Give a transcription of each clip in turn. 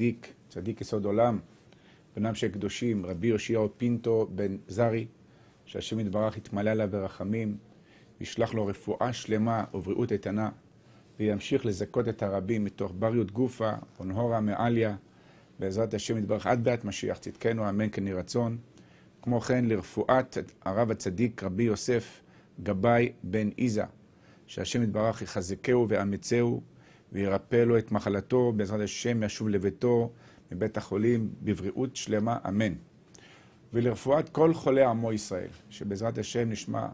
צדיק, צדיק יסוד עולם, בנם של קדושים, רבי יאשיהו פינטו בן זרי, שהשם יתברך יתמלא עליו ברחמים, וישלח לו רפואה שלמה ובריאות איתנה, וימשיך לזכות את הרבים מתוך בריות גופה, אונהורה מעליה, בעזרת השם יתברך עד בעת משיח צדקנו, אמן כן יהי רצון. כמו כן לרפואת הרב הצדיק רבי יוסף גבאי בן איזה, שהשם יתברך יחזקהו ויאמצהו וירפא לו את מחלתו, בעזרת השם ישוב לביתו מבית החולים בבריאות שלמה, אמן. ולרפואת כל חולי עמו ישראל, שבעזרת השם נשמע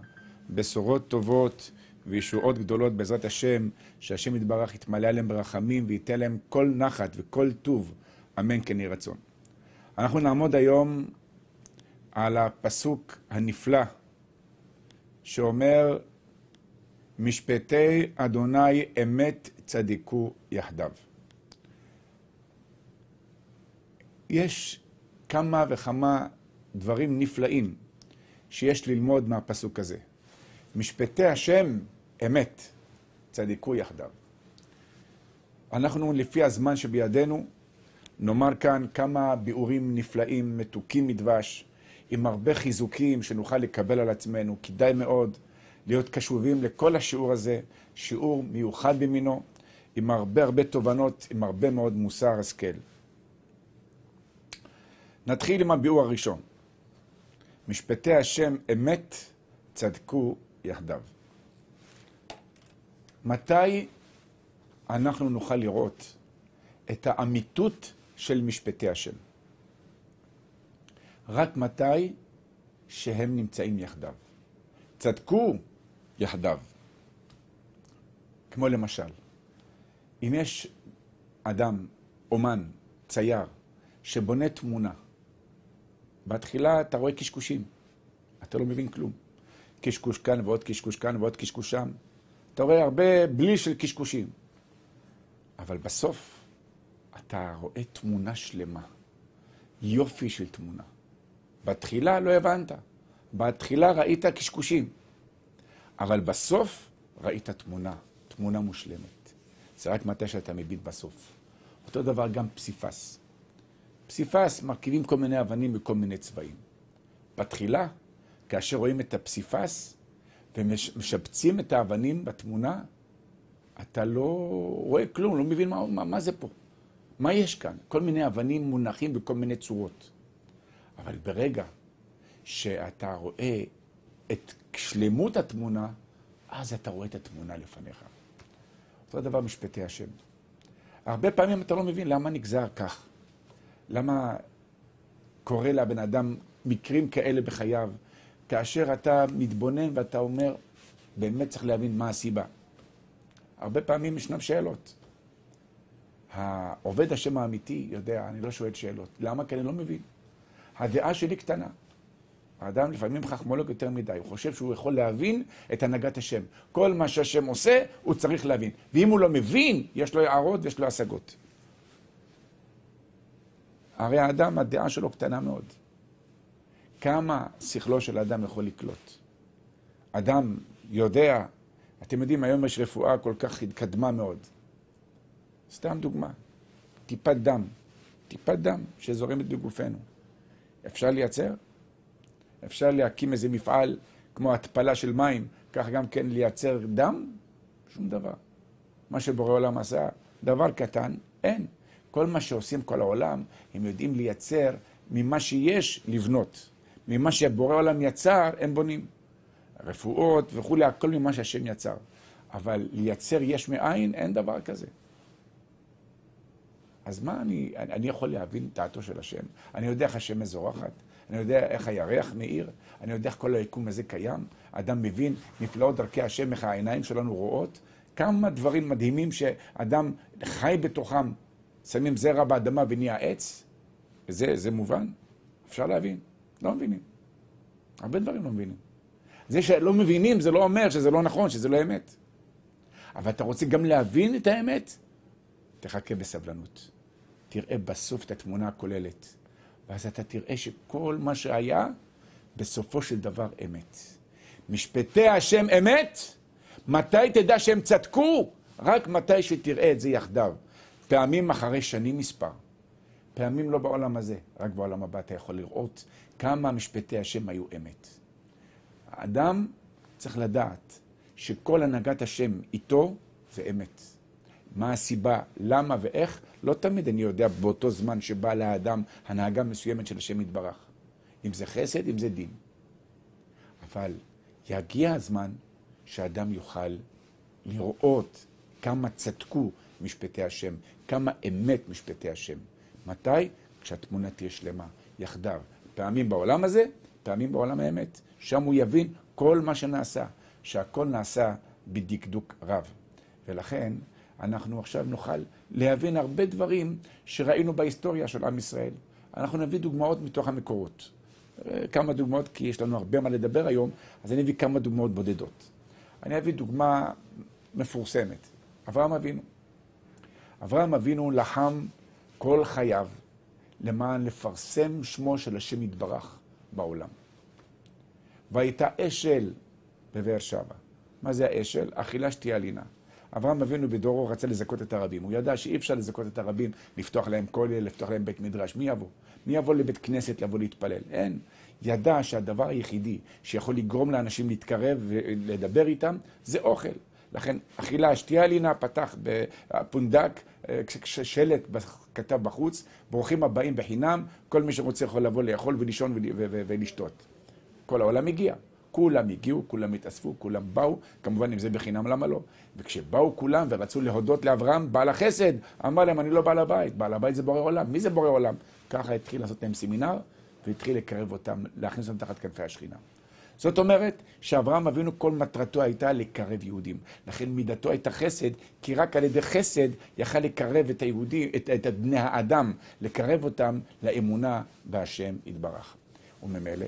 בשורות טובות וישועות גדולות בעזרת השם, שהשם יתברך יתמלא עליהם ברחמים וייתן להם כל נחת וכל טוב, אמן כן יהי רצון. אנחנו נעמוד היום על הפסוק הנפלא שאומר, משפטי אדוני אמת צדיקו יחדיו. יש כמה וכמה דברים נפלאים שיש ללמוד מהפסוק הזה. משפטי השם אמת, צדיקו יחדיו. אנחנו, לפי הזמן שבידינו, נאמר כאן כמה ביאורים נפלאים, מתוקים מדבש, עם הרבה חיזוקים שנוכל לקבל על עצמנו. כדאי מאוד להיות קשובים לכל השיעור הזה, שיעור מיוחד במינו, עם הרבה הרבה תובנות, עם הרבה מאוד מוסר השכל. נתחיל עם הביאור הראשון. משפטי השם אמת צדקו יחדיו. מתי אנחנו נוכל לראות את האמיתות של משפטי השם? רק מתי שהם נמצאים יחדיו. צדקו יחדיו. כמו למשל, אם יש אדם, אומן, צייר, שבונה תמונה, בתחילה אתה רואה קשקושים, אתה לא מבין כלום. קשקוש כאן ועוד קשקוש כאן ועוד קשקוש שם. אתה רואה הרבה בלי של קשקושים. אבל בסוף אתה רואה תמונה שלמה, יופי של תמונה. בתחילה לא הבנת, בתחילה ראית קשקושים, אבל בסוף ראית תמונה, תמונה מושלמת. זה רק מתי שאתה מביט בסוף. אותו דבר גם פסיפס. פסיפס מרכיבים כל מיני אבנים בכל מיני צבעים. בתחילה, כאשר רואים את הפסיפס ומשבצים את האבנים בתמונה, אתה לא רואה כלום, לא מבין מה, מה, מה זה פה. מה יש כאן? כל מיני אבנים מונחים בכל מיני צורות. אבל ברגע שאתה רואה את שלמות התמונה, אז אתה רואה את התמונה לפניך. אותו דבר משפטי השם. הרבה פעמים אתה לא מבין למה נגזר כך. למה קורה לבן אדם מקרים כאלה בחייו, כאשר אתה מתבונן ואתה אומר, באמת צריך להבין מה הסיבה. הרבה פעמים ישנן שאלות. העובד השם האמיתי יודע, אני לא שואל שאלות. למה? כי אני לא מבין. הדעה שלי קטנה. האדם לפעמים חכמולוג יותר מדי, הוא חושב שהוא יכול להבין את הנהגת השם. כל מה שהשם עושה, הוא צריך להבין. ואם הוא לא מבין, יש לו הערות ויש לו השגות. הרי האדם, הדעה שלו קטנה מאוד. כמה שכלו של האדם יכול לקלוט? אדם יודע, אתם יודעים, היום יש רפואה כל כך התקדמה מאוד. סתם דוגמה, טיפת דם, טיפת דם שזורמת בגופנו. אפשר לייצר? אפשר להקים איזה מפעל כמו התפלה של מים, כך גם כן לייצר דם? שום דבר. מה שבורא עולם עשה, דבר קטן, אין. כל מה שעושים כל העולם, הם יודעים לייצר ממה שיש לבנות. ממה שבורא עולם יצר, הם בונים. רפואות וכולי, הכל ממה שהשם יצר. אבל לייצר יש מאין, אין דבר כזה. אז מה אני, אני יכול להבין דעתו של השם? אני יודע איך השם מזורחת, אני יודע איך הירח מאיר, אני יודע איך כל היקום הזה קיים. אדם מבין נפלאות דרכי השם, איך העיניים שלנו רואות. כמה דברים מדהימים שאדם חי בתוכם, שמים זרע באדמה ונהיה עץ, וזה זה מובן, אפשר להבין. לא מבינים. הרבה דברים לא מבינים. זה שלא מבינים זה לא אומר שזה לא נכון, שזה לא אמת. אבל אתה רוצה גם להבין את האמת? תחכה בסבלנות. תראה בסוף את התמונה הכוללת. ואז אתה תראה שכל מה שהיה, בסופו של דבר אמת. משפטי השם אמת, מתי תדע שהם צדקו? רק מתי שתראה את זה יחדיו. פעמים אחרי שנים מספר. פעמים לא בעולם הזה, רק בעולם הבא אתה יכול לראות כמה משפטי השם היו אמת. האדם צריך לדעת שכל הנהגת השם איתו זה אמת. מה הסיבה, למה ואיך, לא תמיד אני יודע באותו זמן שבא לאדם הנהגה מסוימת של השם יתברך. אם זה חסד, אם זה דין. אבל יגיע הזמן שאדם יוכל לראות כמה צדקו משפטי השם, כמה אמת משפטי השם. מתי? כשהתמונה תהיה שלמה, יחדיו. פעמים בעולם הזה, פעמים בעולם האמת. שם הוא יבין כל מה שנעשה, שהכל נעשה בדקדוק רב. ולכן אנחנו עכשיו נוכל להבין הרבה דברים שראינו בהיסטוריה של עם ישראל. אנחנו נביא דוגמאות מתוך המקורות. כמה דוגמאות, כי יש לנו הרבה מה לדבר היום, אז אני אביא כמה דוגמאות בודדות. אני אביא דוגמה מפורסמת. אברהם אבינו. אברהם אבינו לחם כל חייו למען לפרסם שמו של השם יתברך בעולם. והייתה אשל בבאר שבע. מה זה האשל? אכילה שתייה לינה. אברהם אבינו בדורו רצה לזכות את הרבים. הוא ידע שאי אפשר לזכות את הרבים, לפתוח להם כולל, לפתוח להם בית מדרש. מי יבוא? מי יבוא לבית כנסת לבוא להתפלל? אין. ידע שהדבר היחידי שיכול לגרום לאנשים להתקרב ולדבר איתם, זה אוכל. לכן, אכילה, שתייה לינה, פתח בפונדק, אה, כששלט כתב בחוץ, ברוכים הבאים בחינם, כל מי שרוצה יכול לבוא לאכול ולישון ולשתות. כל העולם הגיע. כולם הגיעו, כולם התאספו, כולם באו, כמובן אם זה בחינם, למה לא? וכשבאו כולם ורצו להודות לאברהם, בעל החסד, אמר להם, אני לא בעל הבית, בעל הבית זה בורא עולם. מי זה בורא עולם? ככה התחיל לעשות להם סמינר, והתחיל לקרב אותם, להכניס אותם תחת כנפי השכינה. זאת אומרת שאברהם אבינו כל מטרתו הייתה לקרב יהודים. לכן מידתו הייתה חסד, כי רק על ידי חסד יכל לקרב את היהודים, את, את בני האדם, לקרב אותם לאמונה בהשם יתברך. וממילא,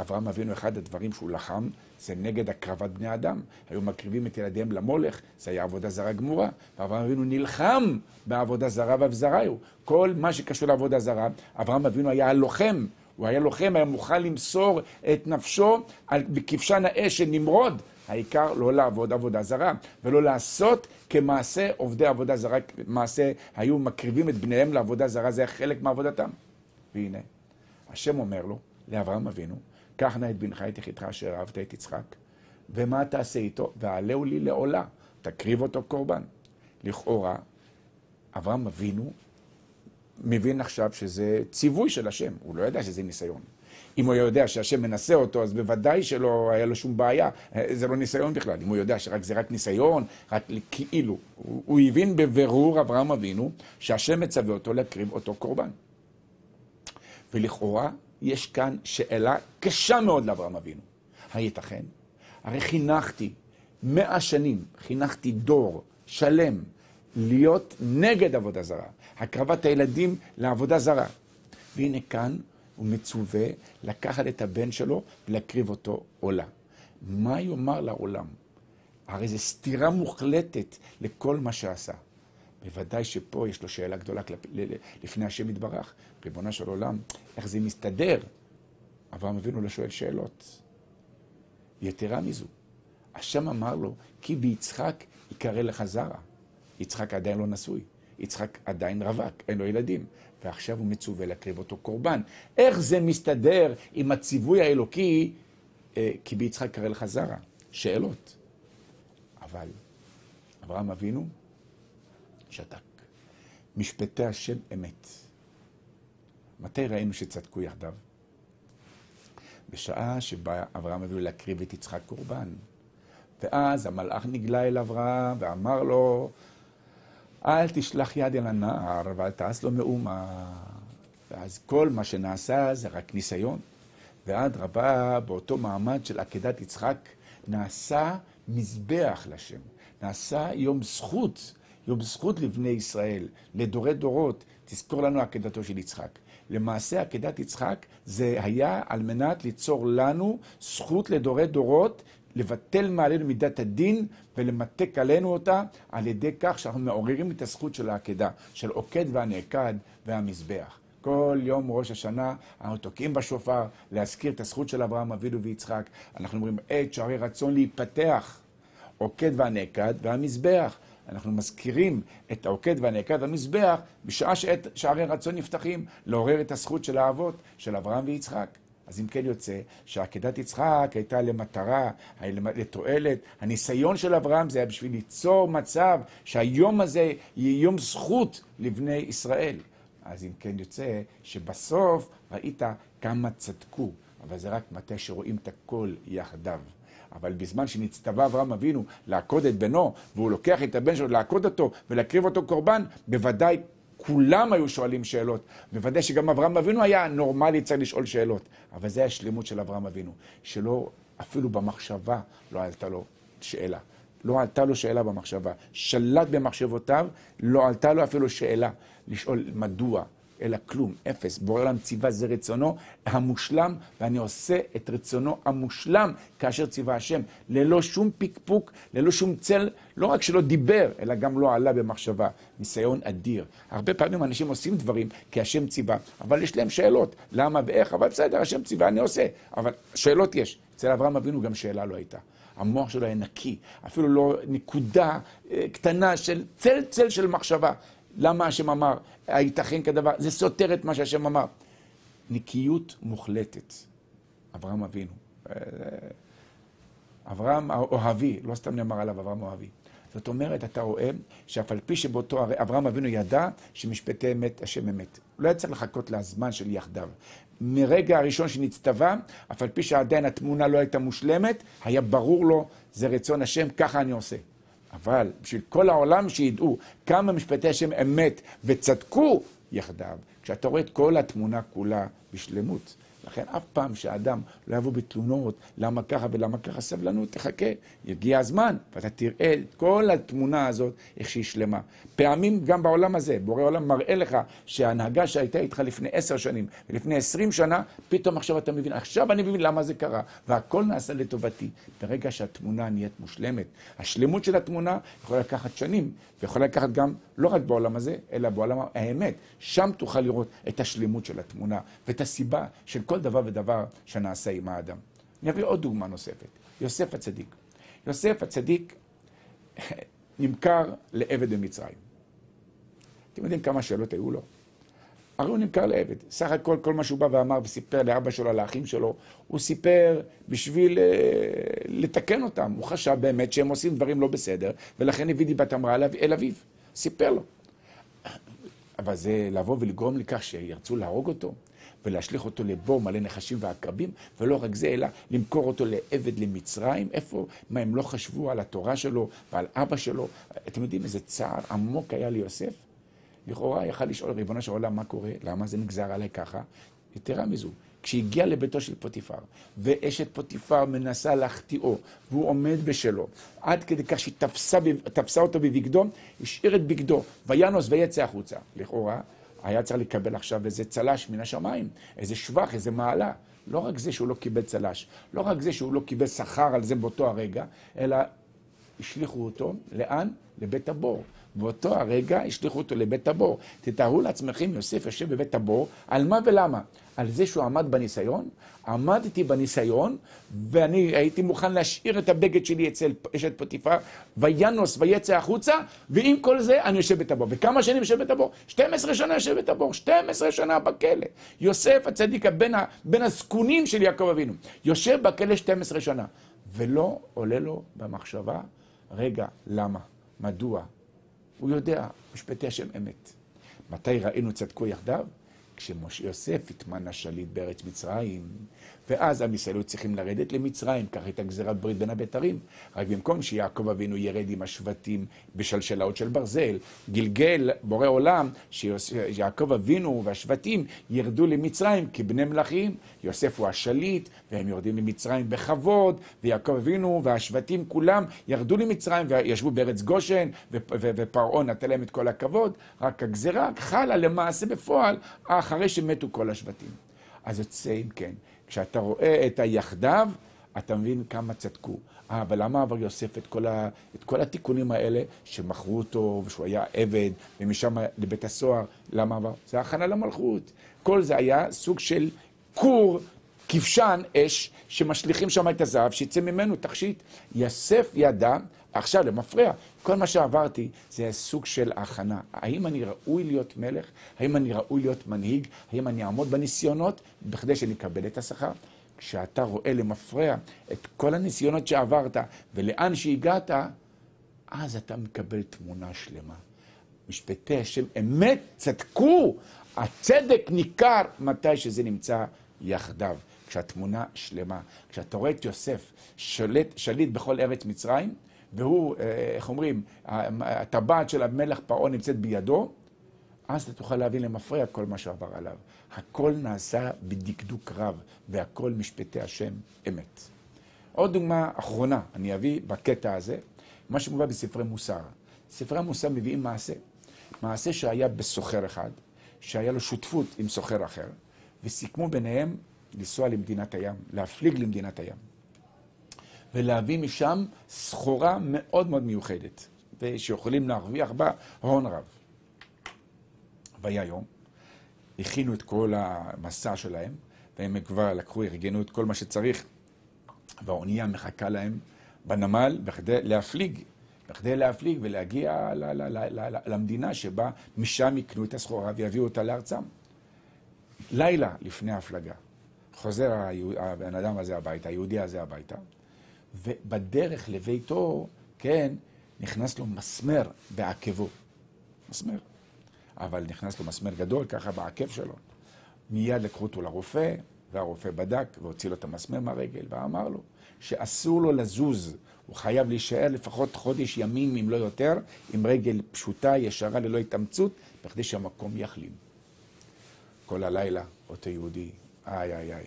אברהם אבינו, אחד הדברים שהוא לחם, זה נגד הקרבת בני אדם. היו מקריבים את ילדיהם למולך, זה היה עבודה זרה גמורה. ואברהם אבינו נלחם בעבודה זרה ואבזריו. כל מה שקשור לעבודה זרה, אברהם אבינו היה הלוחם. הוא היה לוחם, היה מוכן למסור את נפשו על, בכבשן האש של נמרוד. העיקר לא לעבוד עבודה זרה, ולא לעשות כמעשה עובדי עבודה זרה, מעשה היו מקריבים את בניהם לעבודה זרה, זה היה חלק מעבודתם. והנה, השם אומר לו, לאברהם אבינו, קח נא את בנך את יחידך אשר אהבת את יצחק, ומה תעשה איתו? ועלהו לי לעולה, תקריב אותו קורבן. לכאורה, אברהם אבינו מבין עכשיו שזה ציווי של השם, הוא לא ידע שזה ניסיון. אם הוא יודע שהשם מנסה אותו, אז בוודאי שלא היה לו שום בעיה, זה לא ניסיון בכלל. אם הוא יודע שרק זה רק ניסיון, רק כאילו. הוא, הוא הבין בבירור, אברהם אבינו, שהשם מצווה אותו להקריב אותו קורבן. ולכאורה, יש כאן שאלה קשה מאוד לאברהם אבינו. הייתכן? הרי חינכתי מאה שנים, חינכתי דור שלם להיות נגד עבודה זרה, הקרבת הילדים לעבודה זרה. והנה כאן הוא מצווה לקחת את הבן שלו ולהקריב אותו עולה. מה יאמר לעולם? הרי זו סתירה מוחלטת לכל מה שעשה. בוודאי שפה יש לו שאלה גדולה לפני השם יתברך. ריבונו של עולם, איך זה מסתדר? אברהם אבינו לא שואל שאלות. יתרה מזו, השם אמר לו, כי ביצחק יקרא לך זרע. יצחק עדיין לא נשוי, יצחק עדיין רווק, אין לו ילדים, ועכשיו הוא מצווה להקריב אותו קורבן. איך זה מסתדר עם הציווי האלוקי, אה, כי ביצחק יקרא לך זרע? שאלות. אבל אברהם אבינו שתק. משפטי השם אמת. מתי ראינו שצדקו יחדיו? בשעה שבא אברהם אבינו להקריב את יצחק קורבן. ואז המלאך נגלה אל אברהם ואמר לו, אל תשלח יד אל הנער ואל תעש לו מאומה. ואז כל מה שנעשה זה רק ניסיון. ואדרבה, באותו מעמד של עקדת יצחק, נעשה מזבח לשם. נעשה יום זכות, יום זכות לבני ישראל, לדורי דורות. תזכור לנו עקדתו של יצחק. למעשה עקדת יצחק זה היה על מנת ליצור לנו זכות לדורי דורות, לבטל מעלינו מידת הדין ולמתק עלינו אותה על ידי כך שאנחנו מעוררים את הזכות של העקדה, של עוקד והנעקד והמזבח. כל יום ראש השנה אנחנו תוקעים בשופר להזכיר את הזכות של אברהם אבינו ויצחק. אנחנו אומרים, עת שערי רצון להיפתח, עוקד והנעקד והמזבח. אנחנו מזכירים את העוקד והנעקד המזבח בשעה שעת שערי רצון נפתחים, לעורר את הזכות של האבות, של אברהם ויצחק. אז אם כן יוצא שעקדת יצחק הייתה למטרה, לתועלת. הניסיון של אברהם זה היה בשביל ליצור מצב שהיום הזה יהיה יום זכות לבני ישראל. אז אם כן יוצא שבסוף ראית כמה צדקו, אבל זה רק מתי שרואים את הכל יחדיו. אבל בזמן שנצטווה אברהם אבינו לעקוד את בנו, והוא לוקח את הבן שלו לעקוד אותו ולהקריב אותו קורבן, בוודאי כולם היו שואלים שאלות. בוודאי שגם אברהם אבינו היה נורמלי, צריך לשאול שאלות. אבל זה השלמות של אברהם אבינו, שלא, אפילו במחשבה לא עלתה לו שאלה. לא עלתה לו שאלה במחשבה. שלט במחשבותיו, לא עלתה לו אפילו שאלה לשאול מדוע, אלא כלום, אפס. בורא עולם ציווה זה רצונו המושלם, ואני עושה את רצונו המושלם כאשר ציווה השם, ללא שום פקפוק, ללא שום צל, לא רק שלא דיבר, אלא גם לא עלה במחשבה. ניסיון אדיר. הרבה פעמים אנשים עושים דברים כי השם ציווה, אבל יש להם שאלות, למה ואיך, אבל בסדר, השם ציווה, אני עושה. אבל שאלות יש. אצל אברהם אבינו גם שאלה לא הייתה. המוח שלו היה נקי, אפילו לא נקודה אה, קטנה של צל צל של מחשבה. למה השם אמר, הייתכן כדבר, זה סותר את מה שהשם אמר. נקיות מוחלטת. אברהם אבינו. אה, אברהם אוהבי, לא סתם נאמר עליו אברהם אוהבי. זאת אומרת, אתה רואה שאף על פי שבאותו, הרי אברהם אבינו ידע שמשפטי אמת, השם אמת. לא היה צריך לחכות לזמן של יחדיו. מרגע הראשון שנצטווה, אף על פי שעדיין התמונה לא הייתה מושלמת, היה ברור לו, זה רצון השם, ככה אני עושה. אבל בשביל כל העולם שידעו כמה משפטי השם אמת וצדקו יחדיו, כשאתה רואה את כל התמונה כולה בשלמות, לכן אף פעם שאדם לא יבוא בתלונות למה ככה ולמה ככה, סבלנות, תחכה, יגיע הזמן, ואתה תראה את כל התמונה הזאת, איך שהיא שלמה. פעמים גם בעולם הזה, בורא עולם מראה לך שההנהגה שהייתה איתך לפני עשר שנים ולפני עשרים שנה, פתאום עכשיו אתה מבין, עכשיו אני מבין למה זה קרה, והכל נעשה לטובתי. ברגע שהתמונה נהיית מושלמת, השלמות של התמונה יכולה לקחת שנים, ויכולה לקחת גם, לא רק בעולם הזה, אלא בעולם האמת. שם תוכל לראות את השלמות של התמונה, ואת הסיבה של כל דבר ודבר שנעשה עם האדם. אני אביא עוד דוגמה נוספת. יוסף הצדיק. יוסף הצדיק נמכר לעבד במצרים. אתם יודעים כמה שאלות היו לו? הרי הוא נמכר לעבד. סך הכל, כל מה שהוא בא ואמר וסיפר לאבא שלו, לאחים שלו, הוא סיפר בשביל uh, לתקן אותם. הוא חשב באמת שהם עושים דברים לא בסדר, ולכן הביא דיבת אמרה אל אביו. סיפר לו. אבל זה לבוא ולגרום לכך שירצו להרוג אותו, ולהשליך אותו לבור מלא נחשים ועקרבים, ולא רק זה, אלא למכור אותו לעבד למצרים. איפה, מה, הם לא חשבו על התורה שלו ועל אבא שלו? אתם יודעים איזה צער עמוק היה ליוסף? לכאורה יכל לשאול, ריבונו של עולם, מה קורה? למה זה נגזר עליי ככה? יתרה מזו, כשהגיע לביתו של פוטיפר, ואשת פוטיפר מנסה להחטיאו, והוא עומד בשלו, עד כדי כך שהיא תפסה, תפסה אותו בבגדו, השאיר את בגדו, וינוס ויצא החוצה. לכאורה, היה צריך לקבל עכשיו איזה צל"ש מן השמיים, איזה שבח, איזה מעלה. לא רק זה שהוא לא קיבל צל"ש, לא רק זה שהוא לא קיבל שכר על זה באותו הרגע, אלא השליכו אותו, לאן? לבית הבור. באותו הרגע השליכו אותו לבית הבור. תתארו לעצמכם, יוסף יושב בבית הבור, על מה ולמה? על זה שהוא עמד בניסיון, עמדתי בניסיון, ואני הייתי מוכן להשאיר את הבגד שלי אצל אשת פוטיפר, וינוס ויצא החוצה, ועם כל זה אני יושב בית הבור. וכמה שנים יושב בית הבור? 12 שנה יושב בית הבור, 12 שנה בכלא. יוסף הצדיק, בין, ה, בין הזקונים של יעקב אבינו, יושב בכלא 12 שנה, ולא עולה לו במחשבה, רגע, למה? מדוע? הוא יודע, משפטי השם אמת. מתי ראינו צדקו יחדיו? כשמשה יוסף התמנה שליט בארץ מצרים, ואז עם ישראל היו צריכים לרדת למצרים, כך הייתה גזירת ברית בין הבתרים. רק במקום שיעקב אבינו ירד עם השבטים בשלשלאות של ברזל, גלגל בורא עולם שיעקב אבינו והשבטים ירדו למצרים כבני מלכים. יוסף הוא השליט, והם יורדים למצרים בכבוד, ויעקב אבינו והשבטים כולם ירדו למצרים וישבו בארץ גושן, ופרעה נתן להם את כל הכבוד, רק הגזירה חלה למעשה בפועל אחרי שמתו כל השבטים. אז יוצא אם כן, כשאתה רואה את היחדיו, אתה מבין כמה צדקו. אה, אבל למה עבר יוסף את כל, ה, את כל התיקונים האלה, שמכרו אותו, ושהוא היה עבד, ומשם לבית הסוהר, למה עבר? זה הכנה למלכות. כל זה היה סוג של כור, כבשן אש, שמשליכים שם את הזהב, שיצא ממנו תכשיט. יוסף ידע, עכשיו, למפרע, כל מה שעברתי זה סוג של הכנה. האם אני ראוי להיות מלך? האם אני ראוי להיות מנהיג? האם אני אעמוד בניסיונות בכדי שאני אקבל את השכר? כשאתה רואה למפרע את כל הניסיונות שעברת ולאן שהגעת, אז אתה מקבל תמונה שלמה. משפטי השם אמת צדקו, הצדק ניכר מתי שזה נמצא יחדיו. כשהתמונה שלמה, כשאתה רואה את יוסף שולט, שליט בכל ארץ מצרים, והוא, אה, איך אומרים, הטבעת של המלך פרעה נמצאת בידו, אז אתה תוכל להבין למפרע כל מה שעבר עליו. הכל נעשה בדקדוק רב, והכל משפטי השם אמת. עוד דוגמה אחרונה אני אביא בקטע הזה, מה שמובא בספרי מוסר. ספרי המוסר מביאים מעשה. מעשה שהיה בסוחר אחד, שהיה לו שותפות עם סוחר אחר, וסיכמו ביניהם לנסוע למדינת הים, להפליג למדינת הים. ולהביא משם סחורה מאוד מאוד מיוחדת, ושיכולים להרוויח בה הון רב. והיה יום, הכינו את כל המסע שלהם, והם כבר לקחו, ארגנו את כל מה שצריך, והאונייה מחכה להם בנמל בכדי להפליג, בכדי להפליג ולהגיע ל- ל- ל- למדינה שבה משם יקנו את הסחורה ויביאו אותה לארצם. לילה לפני ההפלגה, חוזר הבן אדם הזה הביתה, היהודי הזה הביתה, ובדרך לביתו, כן, נכנס לו מסמר בעקבו. מסמר. אבל נכנס לו מסמר גדול, ככה בעקב שלו. מיד לקחו אותו לרופא, והרופא בדק והוציא לו את המסמר מהרגל, ואמר לו שאסור לו לזוז, הוא חייב להישאר לפחות חודש ימים, אם לא יותר, עם רגל פשוטה, ישרה, ללא התאמצות, בכדי שהמקום יחלים. כל הלילה, אותו יהודי, איי איי איי,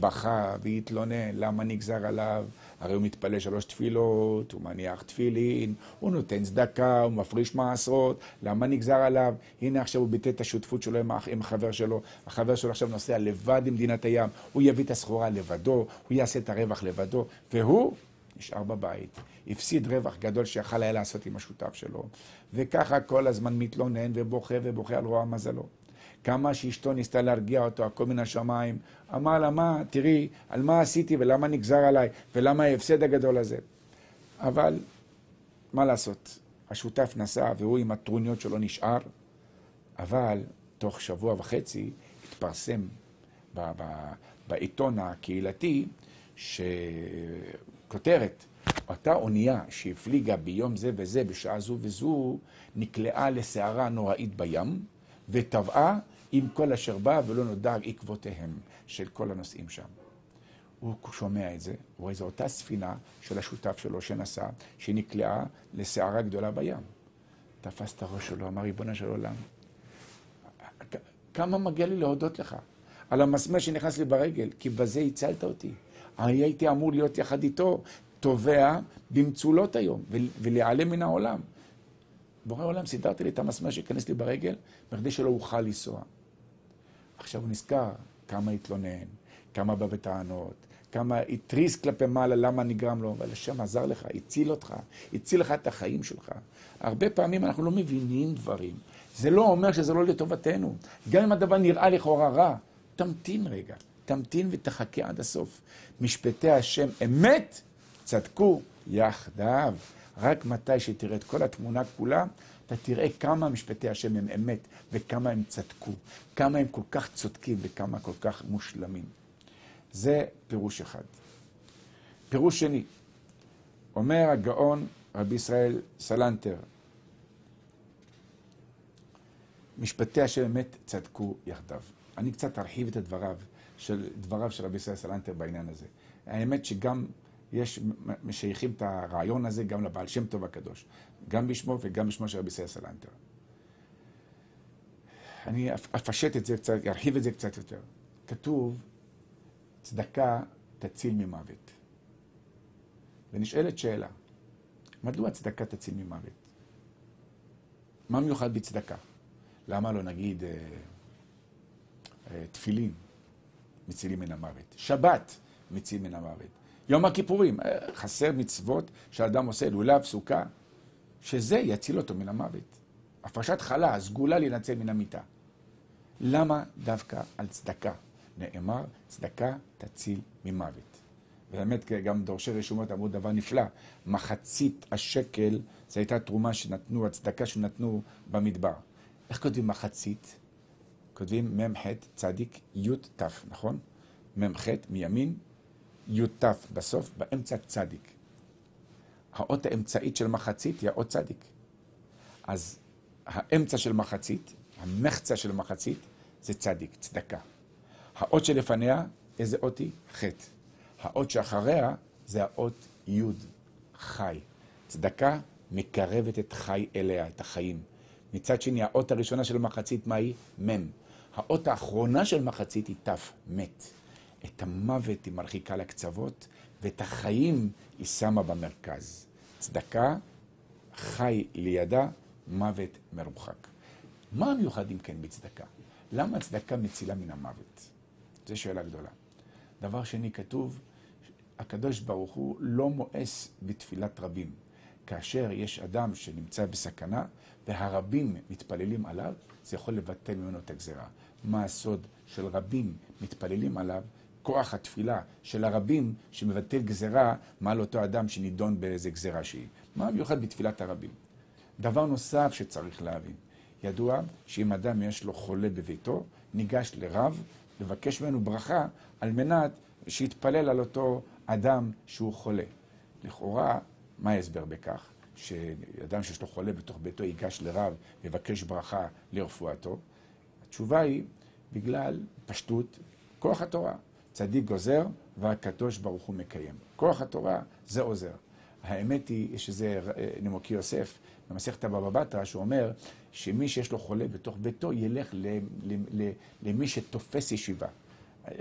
בכה והתלונן, למה נגזר עליו? הרי הוא מתפלל שלוש תפילות, הוא מניח תפילין, הוא נותן צדקה, הוא מפריש מעשרות, למה נגזר עליו? הנה עכשיו הוא ביטא את השותפות שלו עם, החבר שלו, החבר שלו עכשיו נוסע לבד למדינת הים, הוא יביא את הסחורה לבדו, הוא יעשה את הרווח לבדו, והוא נשאר בבית. הפסיד רווח גדול שיכל היה לעשות עם השותף שלו, וככה כל הזמן מתלונן ובוכה ובוכה על רוע מזלו. כמה שאשתו ניסתה להרגיע אותו, הכל מן השמיים. אמר לה, מה, תראי, על מה עשיתי ולמה נגזר עליי, ולמה ההפסד הגדול הזה. אבל, מה לעשות, השותף נסע והוא עם הטרוניות שלו נשאר, אבל תוך שבוע וחצי התפרסם ב- ב- בעיתון הקהילתי שכותרת, אותה אונייה שהפליגה ביום זה וזה, בשעה זו וזו, נקלעה לסערה נוראית בים, וטבעה עם כל אשר בא ולא נודע עקבותיהם של כל הנוסעים שם. הוא שומע את זה, הוא רואה זו אותה ספינה של השותף שלו שנסע, שנקלעה לסערה גדולה בים. תפס את הראש שלו, אמר, ריבונו של עולם, כמה מגיע לי להודות לך על המסמר שנכנס לי ברגל, כי בזה הצלת אותי. אני הייתי אמור להיות יחד איתו, תובע במצולות היום, ולהיעלם מן העולם. בורא עולם, סידרתי לי את המסמר שייכנס לי ברגל, בכדי שלא אוכל לנסוע. עכשיו הוא נזכר כמה התלונן, כמה בא בטענות, כמה התריס כלפי מעלה, למה נגרם לו, אבל השם עזר לך, הציל אותך, הציל לך את החיים שלך. הרבה פעמים אנחנו לא מבינים דברים. זה לא אומר שזה לא לטובתנו. גם אם הדבר נראה לכאורה רע, תמתין רגע, תמתין ותחכה עד הסוף. משפטי השם אמת צדקו יחדיו. רק מתי שתראה את כל התמונה כולה, אתה תראה כמה משפטי השם הם אמת וכמה הם צדקו, כמה הם כל כך צודקים וכמה כל כך מושלמים. זה פירוש אחד. פירוש שני, אומר הגאון רבי ישראל סלנטר, משפטי השם אמת צדקו יחדיו. אני קצת ארחיב את הדבריו של, דבריו של רבי ישראל סלנטר בעניין הזה. האמת שגם יש, משייכים את הרעיון הזה גם לבעל שם טוב הקדוש, גם בשמו וגם בשמו של רבי ישראל סלנטר. אני אפשט את זה קצת, ארחיב את זה קצת יותר. כתוב, צדקה תציל ממוות. ונשאלת שאלה, מדוע צדקה תציל ממוות? מה מיוחד בצדקה? למה לא נגיד אה, אה, תפילין מצילים מן המוות? שבת מציל מן המוות. יום הכיפורים, אה, חסר מצוות שאדם עושה, לולב, סוכה, שזה יציל אותו מן המוות. הפרשת חלה, סגולה להינצל מן המיטה. למה דווקא על צדקה? נאמר, צדקה תציל ממוות. באמת, גם דורשי רשומות אמרו דבר נפלא. מחצית השקל, זו הייתה תרומה שנתנו, הצדקה שנתנו במדבר. איך כותבים מחצית? כותבים מ"ח צדיק י"ת, נכון? מ"ח מימין, י"ת בסוף, באמצע צדיק. האות האמצעית של מחצית היא האות צדיק. אז האמצע של מחצית, המחצה של מחצית, זה צדיק, צדקה. האות שלפניה, איזה אות היא? חטא. האות שאחריה זה האות י', חי. צדקה מקרבת את חי אליה, את החיים. מצד שני, האות הראשונה של מחצית, מה היא? מ'. האות האחרונה של מחצית היא ת', מת. את המוות היא מרחיקה לקצוות, ואת החיים היא שמה במרכז. צדקה, חי לידה, מוות מרוחק. מה המיוחד אם כן בצדקה? למה הצדקה מצילה מן המוות? זו שאלה גדולה. דבר שני, כתוב, הקדוש ברוך הוא לא מואס בתפילת רבים. כאשר יש אדם שנמצא בסכנה והרבים מתפללים עליו, זה יכול לבטל ממנו את הגזרה. מה הסוד של רבים מתפללים עליו? כוח התפילה של הרבים שמבטל גזרה מעל אותו אדם שנידון באיזה גזרה שהיא. מה המיוחד בתפילת הרבים? דבר נוסף שצריך להבין, ידוע שאם אדם יש לו חולה בביתו, ניגש לרב לבקש ממנו ברכה על מנת שיתפלל על אותו אדם שהוא חולה. לכאורה, מה ההסבר בכך? שאדם שיש לו חולה בתוך ביתו ייגש לרב ויבקש ברכה לרפואתו? התשובה היא בגלל פשטות כוח התורה. צדיק גוזר והקדוש ברוך הוא מקיים. כוח התורה זה עוזר. האמת היא, יש איזה נימוקי יוסף במסכת הבבא בתרא, שאומר שמי שיש לו חולה בתוך ביתו ילך למי שתופס ישיבה.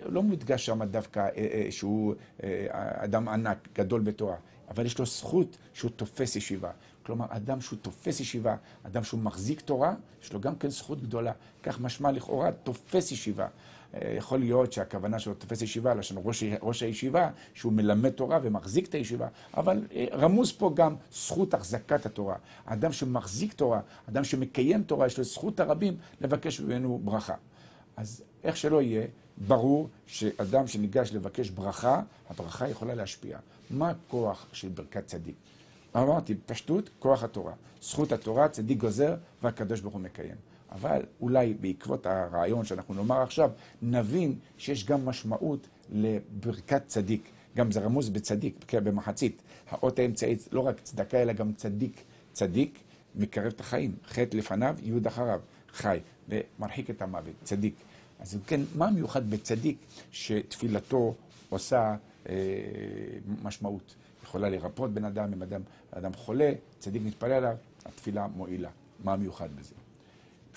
לא מודגש שם דווקא אה, אה, שהוא אה, אדם ענק, גדול בתורה, אבל יש לו זכות שהוא תופס ישיבה. כלומר, אדם שהוא תופס ישיבה, אדם שהוא מחזיק תורה, יש לו גם כן זכות גדולה. כך משמע לכאורה, תופס ישיבה. יכול להיות שהכוונה שלו תופס ישיבה, לשון ראש, ראש הישיבה, שהוא מלמד תורה ומחזיק את הישיבה, אבל רמוז פה גם זכות החזקת התורה. אדם שמחזיק תורה, אדם שמקיים תורה, יש לו זכות הרבים לבקש ממנו ברכה. אז איך שלא יהיה, ברור שאדם שניגש לבקש ברכה, הברכה יכולה להשפיע. מה הכוח של ברכת צדיק? אמרתי, פשטות, כוח התורה. זכות התורה, צדיק גוזר, והקדוש ברוך הוא מקיים. אבל אולי בעקבות הרעיון שאנחנו נאמר עכשיו, נבין שיש גם משמעות לברכת צדיק. גם זה רמוז בצדיק, במחצית. האות האמצעית, לא רק צדקה, אלא גם צדיק. צדיק מקרב את החיים. חטא לפניו, יהוד אחריו. חי, ומרחיק את המוות. צדיק. אז כן, מה מיוחד בצדיק שתפילתו עושה אה, משמעות? יכולה לרפות בן אדם, אם אדם, אדם חולה, צדיק מתפלל עליו, התפילה מועילה. מה מיוחד בזה?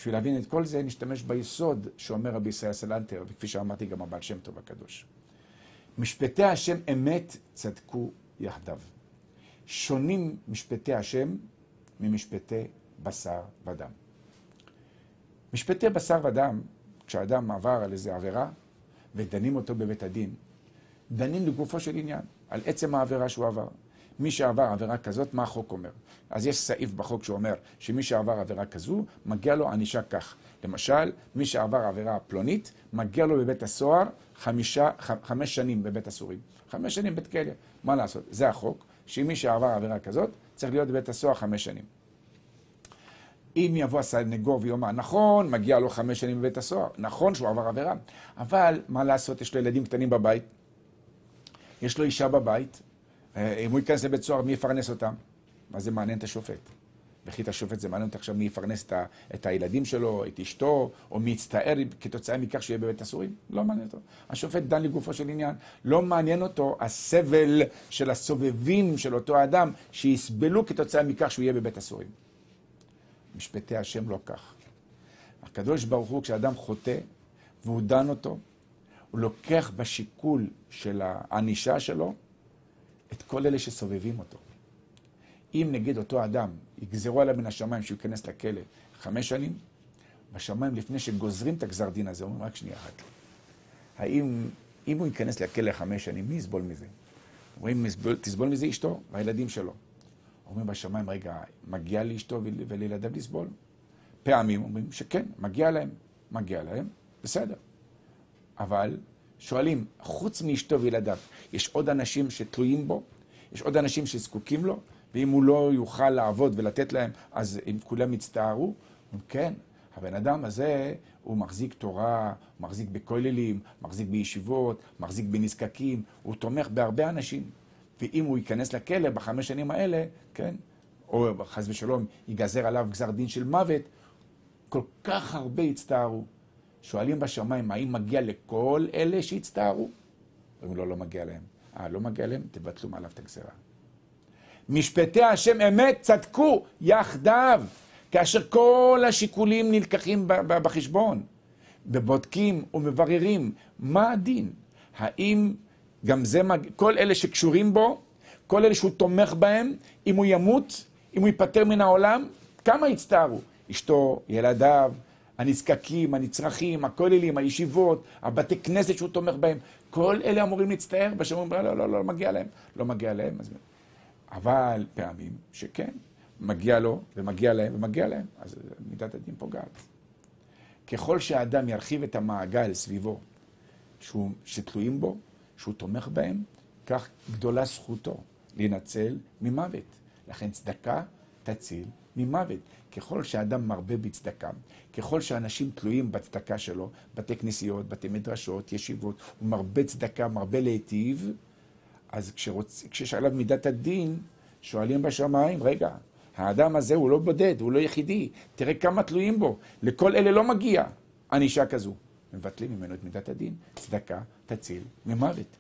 בשביל להבין את כל זה, נשתמש ביסוד שאומר רבי ישראל סלנטר, וכפי שאמרתי גם הבעל שם טוב הקדוש. משפטי השם אמת צדקו יחדיו. שונים משפטי השם ממשפטי בשר ודם. משפטי בשר ודם כשאדם עבר על איזו עבירה ודנים אותו בבית הדין, דנים לגופו של עניין, על עצם העבירה שהוא עבר. מי שעבר עבירה כזאת, מה החוק אומר? אז יש סעיף בחוק שאומר שמי שעבר עבירה כזו, מגיע לו ענישה כך. למשל, מי שעבר עבירה פלונית, מגיע לו בבית הסוהר חמישה, חמש שנים בבית הסוהרים. חמש שנים בית כלא. מה לעשות? זה החוק, שמי שעבר עבירה כזאת, צריך להיות בבית הסוהר חמש שנים. אם יבוא הסנגור ויאמר, נכון, מגיע לו חמש שנים בבית הסוהר, נכון שהוא עבר עבירה, אבל מה לעשות, יש לו ילדים קטנים בבית, יש לו אישה בבית, אם הוא ייכנס לבית סוהר, מי יפרנס אותם? מה זה מעניין את השופט? וכי את השופט זה מעניין אותך עכשיו מי יפרנס את, את הילדים שלו, את אשתו, או מי יצטער כתוצאה מכך שיהיה בבית הסוהרים? לא מעניין אותו. השופט דן לגופו של עניין. לא מעניין אותו הסבל של הסובבים של אותו אדם שיסבלו כתוצאה מכך שהוא יהיה בבית הסוהרים. משפטי השם לא כך. הקדוש ברוך הוא, כשאדם חוטא והוא דן אותו, הוא לוקח בשיקול של הענישה שלו את כל אלה שסובבים אותו. אם נגיד אותו אדם, יגזרו עליו מן השמיים שהוא ייכנס לכלא חמש שנים, בשמיים לפני שגוזרים את הגזר דין הזה, אומרים רק שנייה אחת. האם, אם הוא ייכנס לכלא חמש שנים, מי יסבול מזה? אומרים, תסבול מזה אשתו והילדים שלו. אומרים בשמיים, רגע, מגיע לאשתו ולילדיו לסבול? פעמים אומרים שכן, מגיע להם. מגיע להם, בסדר. אבל שואלים, חוץ מאשתו וילדיו, יש עוד אנשים שתלויים בו? יש עוד אנשים שזקוקים לו? ואם הוא לא יוכל לעבוד ולתת להם, אז אם כולם יצטערו? כן, הבן אדם הזה, הוא מחזיק תורה, מחזיק בכוללים, מחזיק בישיבות, מחזיק בנזקקים, הוא תומך בהרבה אנשים. ואם הוא ייכנס לכלא בחמש שנים האלה, כן, או חס ושלום ייגזר עליו גזר דין של מוות, כל כך הרבה יצטערו. שואלים בשמיים, האם מגיע לכל אלה שהצטערו? אומרים לו, לא, לא מגיע להם. אה, לא מגיע להם? תבטלו מעליו את הגזרה. משפטי השם אמת צדקו יחדיו, כאשר כל השיקולים נלקחים בחשבון, ובודקים ומבררים מה הדין. האם גם זה, מג... כל אלה שקשורים בו, כל אלה שהוא תומך בהם, אם הוא ימות, אם הוא ייפטר מן העולם, כמה יצטערו? אשתו, ילדיו, הנזקקים, הנצרכים, הכוללים, הישיבות, הבתי כנסת שהוא תומך בהם, כל אלה אמורים להצטער, בשם לא, לא, לא, לא מגיע להם, לא מגיע להם. אז... אבל פעמים שכן, מגיע לו, ומגיע להם, ומגיע להם, אז מידת הדין פוגעת. ככל שהאדם ירחיב את המעגל סביבו, שהוא, שתלויים בו, שהוא תומך בהם, כך גדולה זכותו להינצל ממוות. לכן צדקה תציל ממוות. ככל שאדם מרבה בצדקה, ככל שאנשים תלויים בצדקה שלו, בתי כנסיות, בתי מדרשות, ישיבות, הוא מרבה צדקה, מרבה להיטיב, אז כשרוצ... כשיש עליו מידת הדין, שואלים בשמיים, רגע, האדם הזה הוא לא בודד, הוא לא יחידי, תראה כמה תלויים בו, לכל אלה לא מגיע ענישה כזו. מבטלים ממנו את מידת הדין, צדקה תציל ממוות.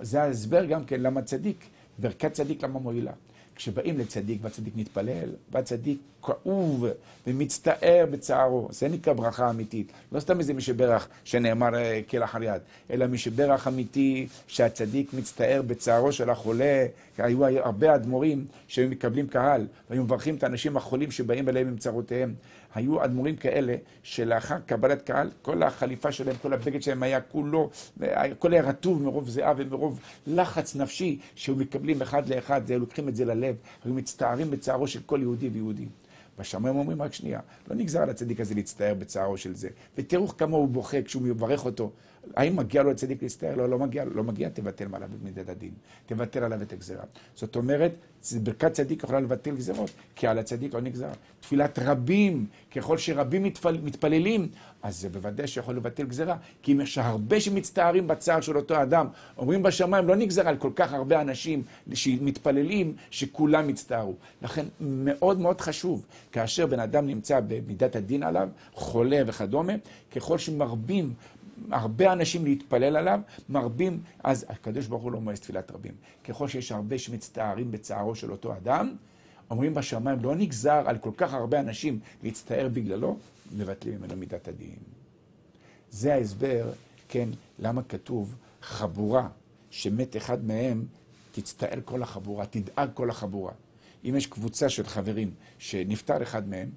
זה ההסבר גם כן למה צדיק, ברכת צדיק למה מועילה. כשבאים לצדיק והצדיק מתפלל, והצדיק כאוב ומצטער בצערו, זה נקרא ברכה אמיתית. לא סתם איזה משברך שנאמר אה, כלאחר יד, אלא משברך אמיתי שהצדיק מצטער בצערו של החולה. היו הרבה אדמו"רים שהיו מקבלים קהל, והיו מברכים את האנשים החולים שבאים אליהם עם צרותיהם. היו אדמו"רים כאלה שלאחר קבלת קהל, כל החליפה שלהם, כל הבגד שלהם היה כולו, הכל היה רטוב מרוב זיעה ומרוב לחץ נפשי שהיו מקבלים אחד לאחד, היו לוקחים את זה ללב, היו מצטערים בצערו של כל יהודי ויהודי. בשמיים אומרים רק שנייה, לא נגזר על הצדיק הזה להצטער בצערו של זה. ותראו כמה הוא בוכה כשהוא מברך אותו. האם מגיע לו לצדיק להצטער? לא, לא מגיע, לא מגיע, תבטל מעליו את מידת הדין. תבטל עליו את הגזרה. זאת אומרת, ברכת צדיק יכולה לבטל גזרות, כי על הצדיק לא נגזר. תפילת רבים, ככל שרבים מתפל, מתפללים, אז זה בוודאי שיכול לבטל גזרה. כי אם יש הרבה שמצטערים בצער של אותו אדם, אומרים בשמיים, לא נגזר על כל כך הרבה אנשים שמתפללים, שכולם יצטערו. לכן מאוד מאוד חשוב, כאשר בן אדם נמצא במידת הדין עליו, חולה וכדומה, ככל שמרבים הרבה אנשים להתפלל עליו, מרבים, אז הקדוש ברוך הוא לא מועס תפילת רבים. ככל שיש הרבה שמצטערים בצערו של אותו אדם, אומרים בשמיים, לא נגזר על כל כך הרבה אנשים להצטער בגללו, מבטלים ממנו מידת הדין. זה ההסבר, כן, למה כתוב חבורה, שמת אחד מהם, תצטער כל החבורה, תדאג כל החבורה. אם יש קבוצה של חברים שנפטר אחד מהם,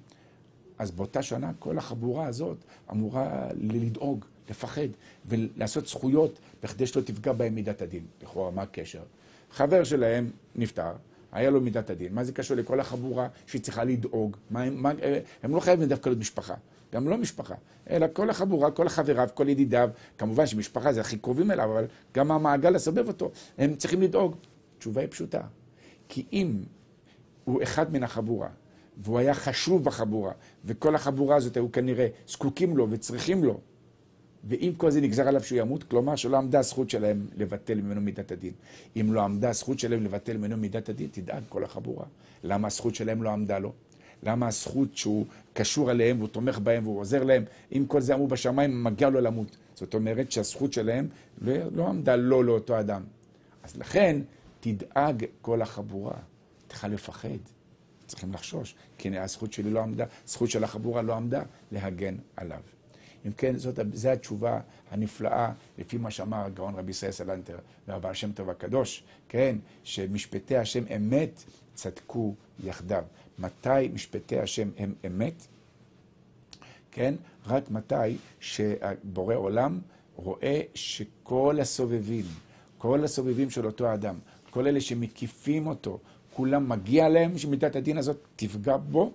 אז באותה שנה כל החבורה הזאת אמורה לדאוג, לפחד ולעשות זכויות בכדי שלא תפגע בהם מידת הדין. לכאורה, מה הקשר? חבר שלהם נפטר, היה לו מידת הדין. מה זה קשור לכל החבורה שהיא צריכה לדאוג? מה, מה, הם לא חייבים דווקא להיות משפחה, גם לא משפחה, אלא כל החבורה, כל חבריו, כל ידידיו. כמובן שמשפחה זה הכי קרובים אליו, אבל גם המעגל הסובב אותו, הם צריכים לדאוג. התשובה היא פשוטה. כי אם הוא אחד מן החבורה, והוא היה חשוב בחבורה, וכל החבורה הזאת היו כנראה זקוקים לו וצריכים לו, ואם כל זה נגזר עליו שהוא ימות, כלומר שלא עמדה הזכות שלהם לבטל ממנו מידת הדין. אם לא עמדה הזכות שלהם לבטל ממנו מידת הדין, תדאג כל החבורה. למה הזכות שלהם לא עמדה לו? למה הזכות שהוא קשור אליהם והוא תומך בהם והוא עוזר להם, אם כל זה אמרו בשמיים, מגיע לו למות. זאת אומרת שהזכות שלהם לא, לא עמדה לו לאותו אדם. אז לכן, תדאג כל החבורה. צריכה לפחד. צריכים לחשוש, כי הזכות שלי לא עמדה, הזכות של החבורה לא עמדה להגן עליו. אם כן, זאת, זו התשובה הנפלאה, לפי מה שאמר הגאון רבי ישראל סלנטר והבעל שם טוב הקדוש, כן, שמשפטי השם אמת צדקו יחדיו. מתי משפטי השם הם אמת? כן, רק מתי שבורא עולם רואה שכל הסובבים, כל הסובבים של אותו אדם, כל אלה שמקיפים אותו, כולם מגיע להם שמידת הדין הזאת תפגע בו,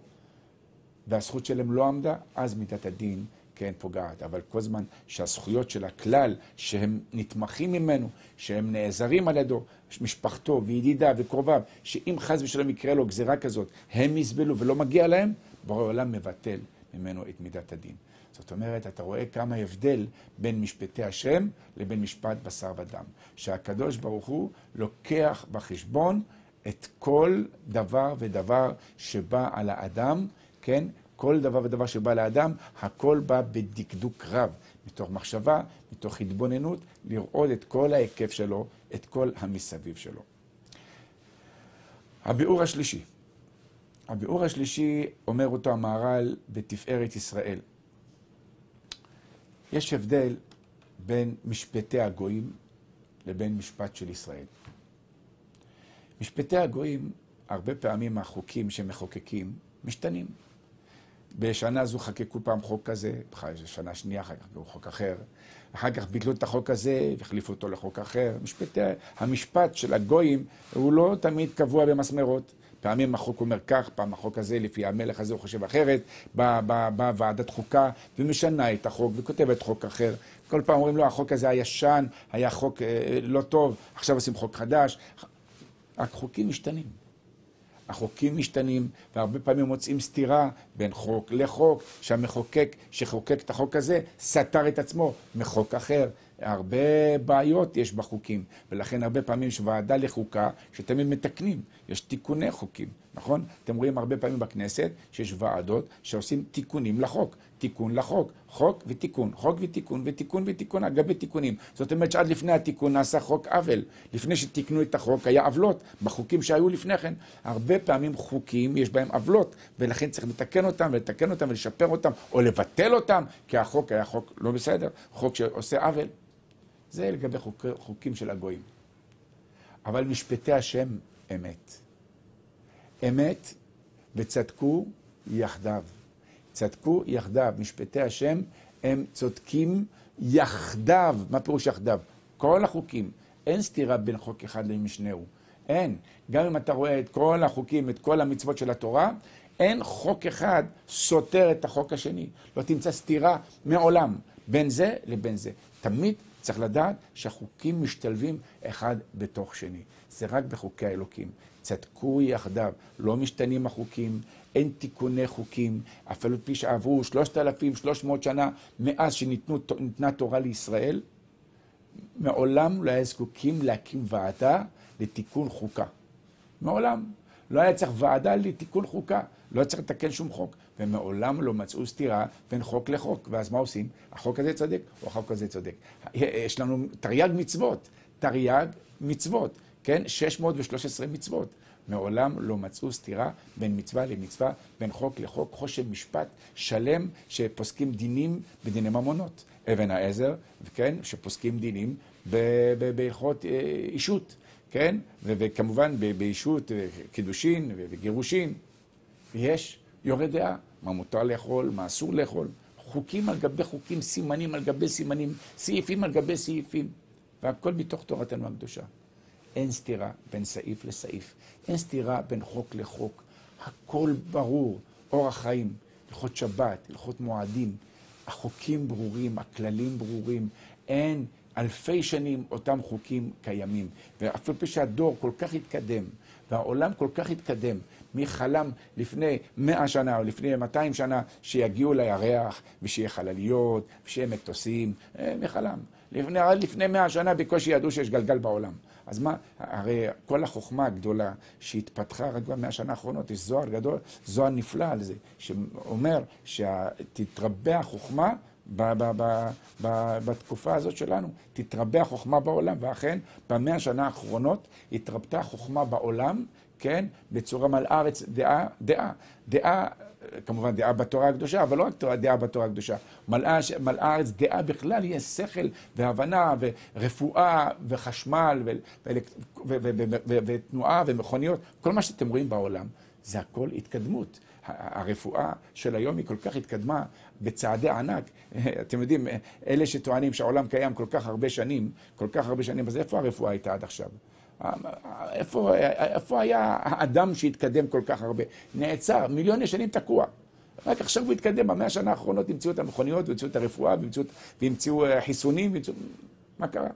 והזכות שלהם לא עמדה, אז מידת הדין כן, פוגעת, אבל כל זמן שהזכויות של הכלל, שהם נתמכים ממנו, שהם נעזרים על ידו, משפחתו וידידיו וקרוביו, שאם חס ושלום יקרה לו גזירה כזאת, הם יסבלו ולא מגיע להם, בורא עולם מבטל ממנו את מידת הדין. זאת אומרת, אתה רואה כמה הבדל בין משפטי השם לבין משפט בשר ודם. שהקדוש ברוך הוא לוקח בחשבון את כל דבר ודבר שבא על האדם, כן? כל דבר ודבר שבא לאדם, הכל בא בדקדוק רב, מתוך מחשבה, מתוך התבוננות, לראות את כל ההיקף שלו, את כל המסביב שלו. הביאור השלישי. הביאור השלישי אומר אותו המהר"ל בתפארת ישראל. יש הבדל בין משפטי הגויים לבין משפט של ישראל. משפטי הגויים, הרבה פעמים החוקים שמחוקקים משתנים. בשנה זו חקקו פעם חוק כזה, שנה שנייה אחר כך חקקו חוק אחר. אחר כך ביטלו את החוק הזה והחליפו אותו לחוק אחר. משפטי, המשפט של הגויים הוא לא תמיד קבוע במסמרות. פעמים החוק אומר כך, פעם החוק הזה, לפי המלך הזה הוא חושב אחרת, באה ועדת חוקה ומשנה את החוק וכותבת חוק אחר. כל פעם אומרים לו, החוק הזה הישן, היה חוק אה, לא טוב, עכשיו עושים חוק חדש. החוקים משתנים. החוקים משתנים, והרבה פעמים מוצאים סתירה בין חוק לחוק, שהמחוקק שחוקק את החוק הזה סתר את עצמו מחוק אחר. הרבה בעיות יש בחוקים, ולכן הרבה פעמים יש ועדה לחוקה שתמיד מתקנים, יש תיקוני חוקים, נכון? אתם רואים הרבה פעמים בכנסת שיש ועדות שעושים תיקונים לחוק, תיקון לחוק, חוק ותיקון, חוק ותיקון ותיקון ותיקון על גבי תיקונים. זאת אומרת שעד לפני התיקון נעשה חוק עוול. לפני שתיקנו את החוק היה עוולות בחוקים שהיו לפני כן. הרבה פעמים חוקים יש בהם עוולות, ולכן צריך לתקן אותם ולתקן אותם ולשפר אותם, או לבטל אותם, כי החוק היה חוק לא בסדר, חוק שעושה עוול. זה לגבי חוק, חוקים של הגויים. אבל משפטי השם אמת. אמת וצדקו יחדיו. צדקו יחדיו. משפטי השם הם צודקים יחדיו. מה פירוש יחדיו? כל החוקים. אין סתירה בין חוק אחד למשנהו. אין. גם אם אתה רואה את כל החוקים, את כל המצוות של התורה, אין חוק אחד סותר את החוק השני. לא תמצא סתירה מעולם בין זה לבין זה. תמיד צריך לדעת שהחוקים משתלבים אחד בתוך שני. זה רק בחוקי האלוקים. צדקו יחדיו, לא משתנים החוקים, אין תיקוני חוקים, אפילו פי שעברו 3,300 שנה מאז שניתנה תורה לישראל, מעולם לא היה זקוקים להקים ועדה לתיקון חוקה. מעולם. לא היה צריך ועדה לתיקון חוקה, לא היה צריך לתקן שום חוק. ומעולם לא מצאו סתירה בין חוק לחוק. ואז מה עושים? החוק הזה צודק או החוק הזה צודק. יש לנו תרי"ג מצוות, תרי"ג מצוות, כן? 613 מצוות. מעולם לא מצאו סתירה בין מצווה למצווה, בין חוק לחוק, חושן משפט שלם שפוסקים דינים בדיני ממונות. אבן העזר, כן? שפוסקים דינים בהלכות אה, אישות, כן? וכמובן באישות, אה, קידושין וגירושין. יש יורד דעה, מה מותר לאכול, מה אסור לאכול. חוקים על גבי חוקים, סימנים על גבי סימנים, סעיפים על גבי סעיפים. והכל מתוך תורתנו הקדושה. אין סתירה בין סעיף לסעיף, אין סתירה בין חוק לחוק. הכל ברור, אורח חיים, הלכות שבת, הלכות מועדים, החוקים ברורים, הכללים ברורים, אין אלפי שנים אותם חוקים קיימים. ואף על פי שהדור כל כך התקדם, והעולם כל כך התקדם, מי חלם לפני מאה שנה או לפני 200 שנה שיגיעו לירח ושיהיה חלליות ושיהיה מטוסים? אה, מי חלם? לפני, לפני מאה שנה בקושי ידעו שיש גלגל בעולם. אז מה, הרי כל החוכמה הגדולה שהתפתחה רק במאה השנה האחרונות, יש זוהר גדול, זוהר נפלא על זה, שאומר שתתרבה החוכמה ב- ב- ב- ב- בתקופה הזאת שלנו, תתרבה החוכמה בעולם, ואכן במאה השנה האחרונות התרבתה החוכמה בעולם כן? בצורה מלאה ארץ דעה, דעה. דעה, כמובן דעה בתורה הקדושה, אבל לא רק דעה בתורה הקדושה. מלאה, הארץ דעה בכלל, יש שכל והבנה ורפואה וחשמל ותנועה ומכוניות. כל מה שאתם רואים בעולם, זה הכל התקדמות. הרפואה של היום היא כל כך התקדמה בצעדי ענק. אתם יודעים, אלה שטוענים שהעולם קיים כל כך הרבה שנים, כל כך הרבה שנים, אז איפה הרפואה הייתה עד עכשיו? איפה, איפה היה האדם שהתקדם כל כך הרבה? נעצר, מיליוני שנים תקוע. רק עכשיו הוא התקדם, במאה השנה האחרונות המציאו את המכוניות, והמציאו את הרפואה, והמציאו, והמציאו אה, חיסונים, והמציאו... מה קרה?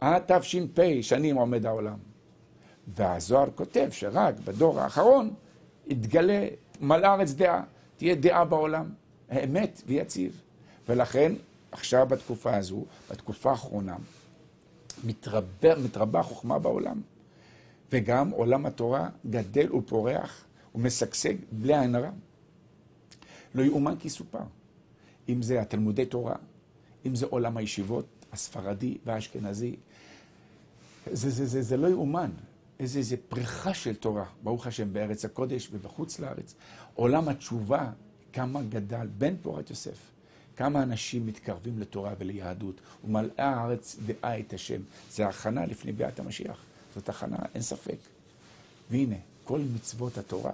התש"פ, שנים עומד העולם. והזוהר כותב שרק בדור האחרון יתגלה, מלא הארץ דעה, תהיה דעה בעולם, האמת ויציב. ולכן, עכשיו בתקופה הזו, בתקופה האחרונה, מתרבה, מתרבה חוכמה בעולם. וגם עולם התורה גדל ופורח ומשגשג בלי עין הרע. לא יאומן כי סופר. אם זה התלמודי תורה, אם זה עולם הישיבות הספרדי והאשכנזי, זה, זה, זה, זה לא יאומן. איזה, איזה פריחה של תורה, ברוך השם, בארץ הקודש ובחוץ לארץ. עולם התשובה, כמה גדל, בן פורת יוסף. כמה אנשים מתקרבים לתורה וליהדות, ומלאה הארץ דעה את השם. זה הכנה לפני ביאת המשיח. זאת הכנה, אין ספק. והנה, כל מצוות התורה,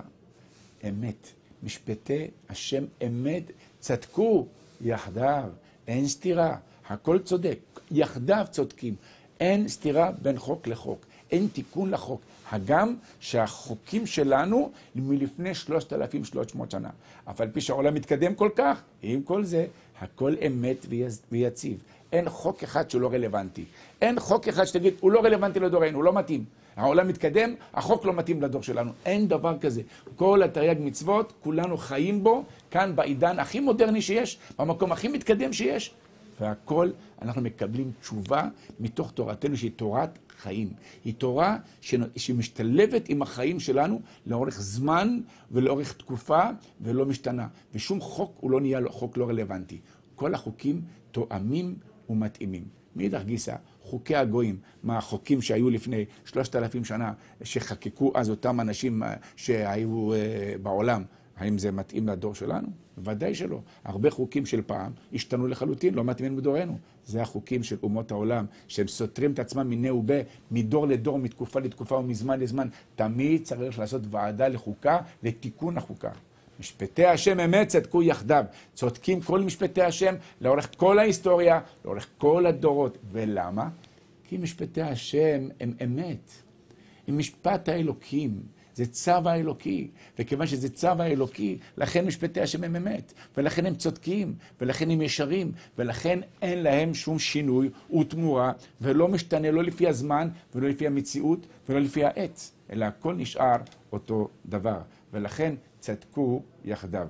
אמת. משפטי השם אמת, צדקו יחדיו, אין סתירה, הכל צודק, יחדיו צודקים. אין סתירה בין חוק לחוק, אין תיקון לחוק. הגם שהחוקים שלנו מלפני 3,300 שנה. אף על פי שהעולם מתקדם כל כך, עם כל זה, הכל אמת ויציב. אין חוק אחד שהוא לא רלוונטי. אין חוק אחד שתגיד, הוא לא רלוונטי לדורנו, הוא לא מתאים. העולם מתקדם, החוק לא מתאים לדור שלנו. אין דבר כזה. כל התרי"ג מצוות, כולנו חיים בו, כאן בעידן הכי מודרני שיש, במקום הכי מתקדם שיש, והכל, אנחנו מקבלים תשובה מתוך תורתנו שהיא תורת חיים. היא תורה שמשתלבת עם החיים שלנו לאורך זמן ולאורך תקופה ולא משתנה. ושום חוק הוא לא נהיה חוק לא רלוונטי. כל החוקים תואמים ומתאימים. מאידך גיסא, חוקי הגויים, מה החוקים שהיו לפני שלושת אלפים שנה, שחקקו אז אותם אנשים אה, שהיו אה, בעולם, האם זה מתאים לדור שלנו? ודאי שלא. הרבה חוקים של פעם השתנו לחלוטין, לא מתאימים בדורנו. זה החוקים של אומות העולם, שהם סותרים את עצמם מיניה ובה, מדור לדור, מתקופה לתקופה ומזמן לזמן. תמיד צריך לעשות ועדה לחוקה, לתיקון החוקה. משפטי השם אמת צדקו יחדיו. צודקים כל משפטי השם לאורך כל ההיסטוריה, לאורך כל הדורות. ולמה? כי משפטי השם הם אמת. הם משפט האלוקים. זה צו האלוקי, וכיוון שזה צו האלוקי, לכן משפטי השם הם אמת, ולכן הם צודקים, ולכן הם ישרים, ולכן אין להם שום שינוי ותמורה, ולא משתנה לא לפי הזמן, ולא לפי המציאות, ולא לפי העץ, אלא הכל נשאר אותו דבר, ולכן צדקו יחדיו.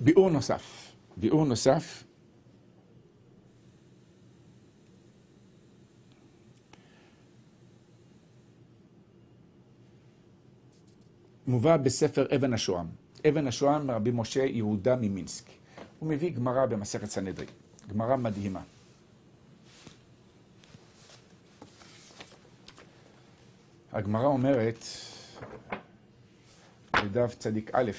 ביאור נוסף, ביאור נוסף מובא בספר אבן השוהם. אבן השוהם רבי משה יהודה ממינסק. הוא מביא גמרא במסכת סנהדרין. גמרא מדהימה. הגמרא אומרת, בדף צדיק א',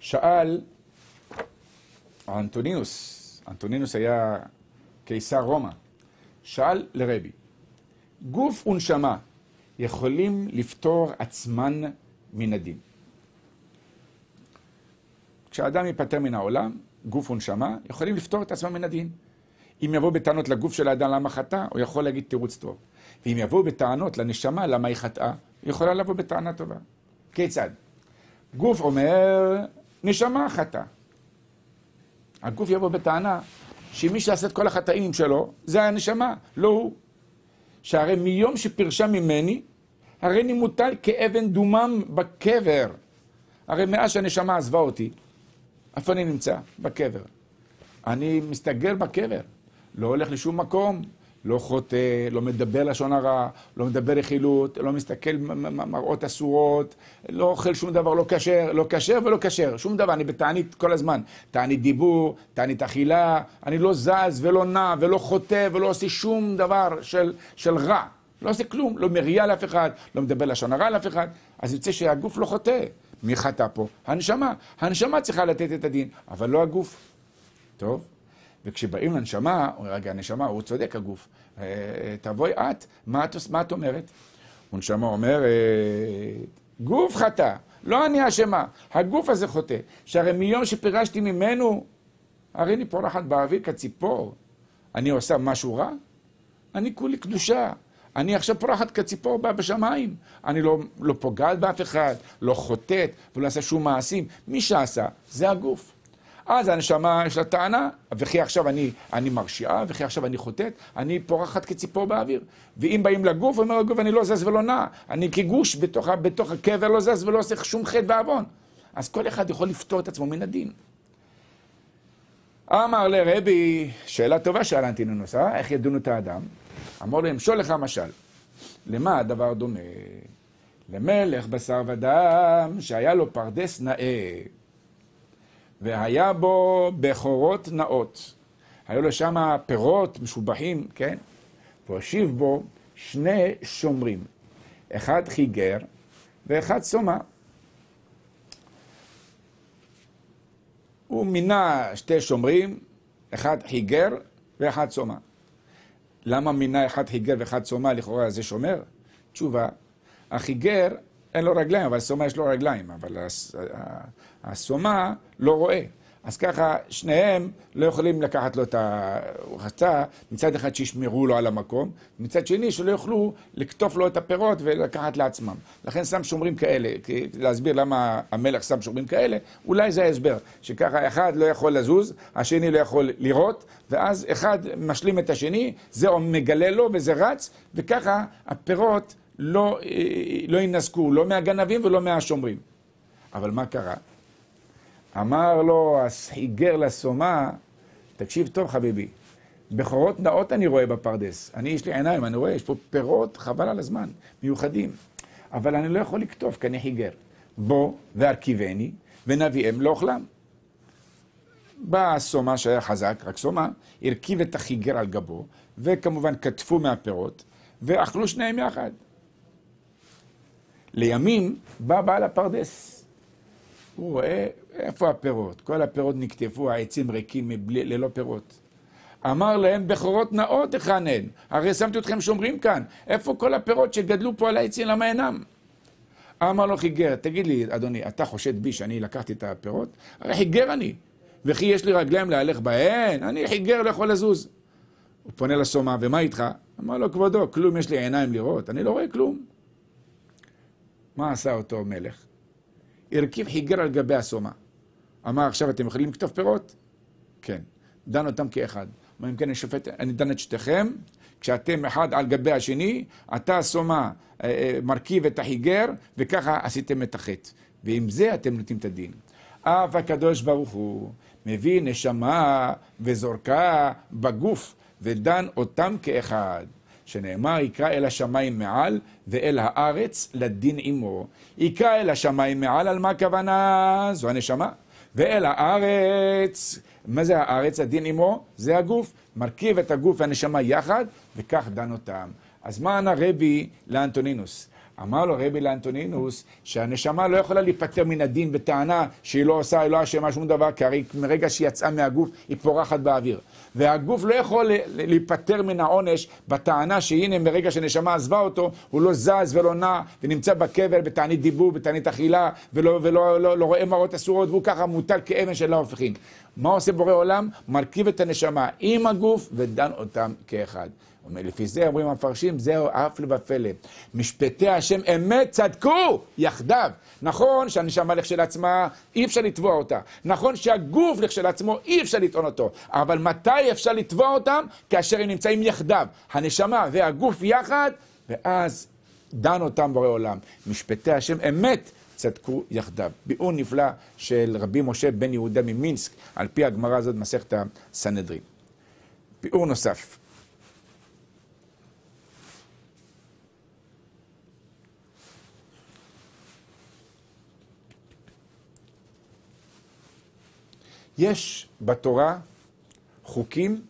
שאל אנטונינוס, אנטונינוס היה קיסר רומא, שאל לרבי, גוף ונשמה יכולים לפתור עצמן מן הדין. כשאדם ייפטר מן העולם, גוף ונשמה יכולים לפתור את עצמם מן הדין. אם יבוא בטענות לגוף של האדם למה חטא, הוא יכול להגיד תירוץ טוב. ואם יבואו בטענות לנשמה למה היא חטאה, היא יכולה לבוא בטענה טובה. כיצד? גוף אומר, נשמה חטאה. הגוף יבוא בטענה, שמי שעשה את כל החטאים שלו, זה הנשמה, לא הוא. שהרי מיום שפרשה ממני, הרי אני מוטל כאבן דומם בקבר. הרי מאז שהנשמה עזבה אותי, איפה אני נמצא? בקבר. אני מסתגר בקבר, לא הולך לשום מקום, לא חוטא, לא מדבר לשון הרע, לא מדבר רכילות, לא מסתכל מראות אסורות, לא אוכל שום דבר לא כשר, לא כשר ולא כשר, שום דבר, אני בתענית כל הזמן. תענית דיבור, תענית אכילה, אני לא זז ולא נע ולא חוטא ולא עושה שום דבר של, של רע. לא עושה כלום, לא מריע לאף אחד, לא מדבר לשון הרע לאף אחד, אז יוצא שהגוף לא חוטא. מי חטא פה? הנשמה. הנשמה צריכה לתת את הדין, אבל לא הגוף. טוב? וכשבאים לנשמה, אומר, רגע, הנשמה, הוא צודק הגוף, אה, תבואי את, מה את, מה את אומרת? הנשמה אומרת, גוף חטא, לא אני אשמה, הגוף הזה חוטא. שהרי מיום שפירשתי ממנו, הרי אני פורחת באוויר כציפור. אני עושה משהו רע? אני כולי קדושה. אני עכשיו פורחת כציפור בה בשמיים. אני לא, לא פוגעת באף אחד, לא חוטאת ולא עושה שום מעשים. מי שעשה, זה הגוף. אז הנשמה יש לה טענה, וכי עכשיו אני, אני מרשיעה, וכי עכשיו אני חוטאת, אני פורחת כציפור באוויר. ואם באים לגוף, אומר הגוף, אני לא זז ולא נע. אני כגוש בתוך, בתוך הקבר לא זז ולא עושה שום חטא ועוון. אז כל אחד יכול לפתור את עצמו מן הדין. אמר לרבי, שאלה טובה שאל אנטינונוס, אה? איך ידונו את האדם? אמר לו, אמשול לך משל. למה הדבר דומה? למלך בשר ודם, שהיה לו פרדס נאה. והיה בו בכורות נאות. היו לו שם פירות משובחים, כן? והושיב בו שני שומרים, אחד חיגר ואחד סומה. הוא מינה שתי שומרים, אחד חיגר ואחד סומה. למה מינה אחד חיגר ואחד סומה, לכאורה זה שומר? תשובה, החיגר אין לו רגליים, אבל הסומה יש לו רגליים, אבל הסומה לא רואה. אז ככה, שניהם לא יכולים לקחת לו את הרצה, מצד אחד שישמרו לו על המקום, מצד שני שלא יוכלו לקטוף לו את הפירות ולקחת לעצמם. לכן שם שומרים כאלה, להסביר למה המלך שם שומרים כאלה, אולי זה ההסבר, שככה אחד לא יכול לזוז, השני לא יכול לראות, ואז אחד משלים את השני, זה מגלה לו וזה רץ, וככה הפירות לא, אה, לא ינסקו, לא מהגנבים ולא מהשומרים. אבל מה קרה? אמר לו החיגר לסומה, תקשיב טוב חביבי, בכורות נאות אני רואה בפרדס. אני, יש לי עיניים, אני רואה, יש פה פירות, חבל על הזמן, מיוחדים. אבל אני לא יכול לקטוף, כי אני חיגר. בוא והרכיבני, ונביאם לאוכלם. בא הסומה שהיה חזק, רק סומה, הרכיב את החיגר על גבו, וכמובן קטפו מהפירות, ואכלו שניהם יחד. לימים בא בעל הפרדס. הוא רואה איפה הפירות? כל הפירות נקטפו, העצים ריקים מבלי, ללא פירות. אמר להם, בכורות נאות היכן הן? הרי שמתי אתכם שומרים כאן. איפה כל הפירות שגדלו פה על העצים, למה אינם? אמר לו חיגר, תגיד לי, אדוני, אתה חושד בי שאני לקחתי את הפירות? הרי חיגר אני, וכי יש לי רגליים להלך בהן, אני חיגר, לא יכול לזוז. הוא פונה לסומה, ומה איתך? אמר לו, כבודו, כלום יש לי עיניים לראות, אני לא רואה כלום. מה עשה אותו מלך? הרכיב חיגר על גבי הסומה. אמר, עכשיו אתם יכולים לקטוף פירות? כן. דן אותם כאחד. אמר, אם כן, אני שופט, אני דן את שתיכם, כשאתם אחד על גבי השני, אתה סומה אה, אה, מרכיב את החיגר, וככה עשיתם את החטא. ועם זה אתם נותנים את הדין. אף הקדוש ברוך הוא מביא נשמה וזורקה בגוף, ודן אותם כאחד. שנאמר, יקרא אל השמיים מעל ואל הארץ לדין עמו. יקרא אל השמיים מעל, על מה הכוונה? זו הנשמה. ואל הארץ, מה זה הארץ? הדין עמו? זה הגוף. מרכיב את הגוף והנשמה יחד, וכך דן אותם. אז מה ענה רבי לאנטונינוס? אמר לו רבי לאנטונינוס שהנשמה לא יכולה להיפטר מן הדין בטענה שהיא לא עושה, היא לא אשמה שום דבר, כי הרי מרגע שהיא יצאה מהגוף היא פורחת באוויר. והגוף לא יכול להיפטר מן העונש בטענה שהנה מרגע שנשמה עזבה אותו, הוא לא זז ולא נע ונמצא בקבר בתענית דיבור, בתענית אכילה ולא, ולא לא, לא רואה מראות אסורות והוא ככה מוטל כאבן של ההופכים. מה עושה בורא עולם? מרכיב את הנשמה עם הגוף ודן אותם כאחד. לפי זה אומרים המפרשים, זהו אף לבפלא. משפטי השם אמת צדקו יחדיו. נכון שהנשמה לכשלעצמה, אי אפשר לתבוע אותה. נכון שהגוף לכשלעצמו, אי אפשר לטעון אותו. אבל מתי אפשר לתבוע אותם? כאשר הם נמצאים יחדיו. הנשמה והגוף יחד, ואז דן אותם בורא עולם. משפטי השם אמת צדקו יחדיו. ביאור נפלא של רבי משה בן יהודה ממינסק, על פי הגמרא הזאת, מסכת הסנהדרין. ביאור נוסף. יש בתורה חוקים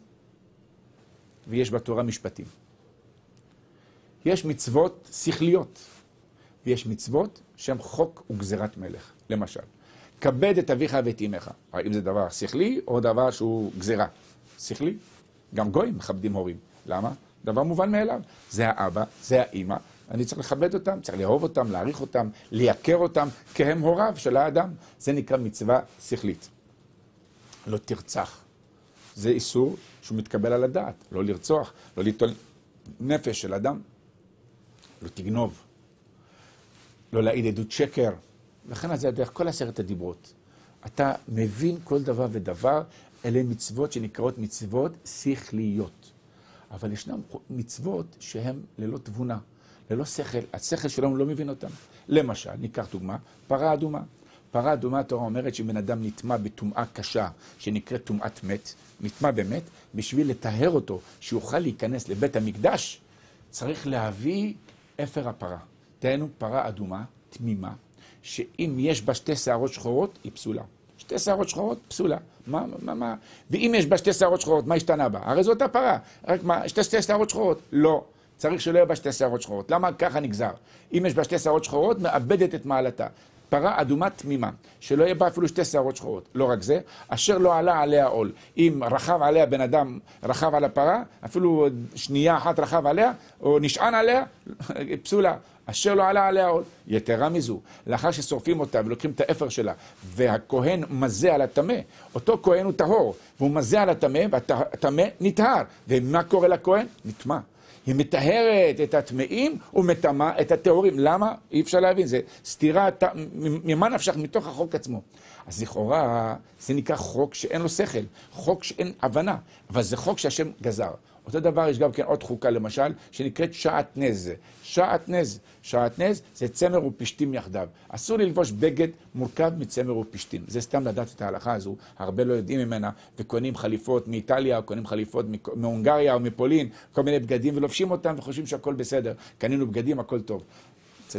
ויש בתורה משפטים. יש מצוות שכליות ויש מצוות שהן חוק וגזירת מלך. למשל, כבד את אביך ואת אמך. האם זה דבר שכלי או דבר שהוא גזירה? שכלי. גם גויים מכבדים הורים. למה? דבר מובן מאליו. זה האבא, זה האימא, אני צריך לכבד אותם, צריך לאהוב אותם, להעריך אותם, לייקר אותם, כי הם הוריו של האדם. זה נקרא מצווה שכלית. לא תרצח. זה איסור שהוא מתקבל על הדעת. לא לרצוח, לא ליטול נפש של אדם. לא תגנוב. לא להעיד עדות שקר. לכן זה הדרך, כל עשרת הדיברות. אתה מבין כל דבר ודבר, אלה מצוות שנקראות מצוות שכליות. אבל ישנן מצוות שהן ללא תבונה, ללא שכל. השכל שלנו לא מבין אותן. למשל, ניקח דוגמה, פרה אדומה. פרה אדומה, התורה אומרת שאם בן אדם נטמע בטומאה קשה, שנקראת טומאת מת, נטמע במת, בשביל לטהר אותו, שיוכל להיכנס לבית המקדש, צריך להביא אפר הפרה. דהיינו, פרה אדומה, תמימה, שאם יש בה שתי שערות שחורות, היא פסולה. שתי שערות שחורות, פסולה. מה, מה, מה? ואם יש בה שתי שערות שחורות, מה השתנה בה? הרי זאת הפרה. רק מה, שתי, שתי שערות שחורות? לא. צריך שלא יהיה בה שתי שערות שחורות. למה ככה נגזר? אם יש בה שתי שערות שחורות, מאבדת את מעלתה. פרה אדומה תמימה, שלא יהיה בה אפילו שתי שערות שחורות. לא רק זה, אשר לא עלה עליה עול. אם רכב עליה בן אדם, רכב על הפרה, אפילו שנייה אחת רכב עליה, או נשען עליה, פסולה. אשר לא עלה עליה עול. יתרה מזו, לאחר ששורפים אותה ולוקחים את האפר שלה, והכהן מזה על הטמא, אותו כהן הוא טהור, והוא מזה על הטמא, והטמא נטהר. ומה קורה לכהן? נטמע. היא מטהרת את הטמאים ומטמאה את הטהורים. למה? אי אפשר להבין, זה סתירה, ממה נפשך? מתוך החוק עצמו. אז לכאורה זה נקרא חוק שאין לו שכל, חוק שאין הבנה, אבל זה חוק שהשם גזר. אותו דבר יש גם כן עוד חוקה למשל, שנקראת שעטנז. שעטנז, שעטנז זה צמר ופשתים יחדיו. אסור ללבוש בגד מורכב מצמר ופשתים. זה סתם לדעת את ההלכה הזו, הרבה לא יודעים ממנה, וקונים חליפות מאיטליה, או קונים חליפות מהונגריה או מפולין, כל מיני בגדים, ולובשים אותם וחושבים שהכל בסדר. קנינו בגדים, הכל טוב.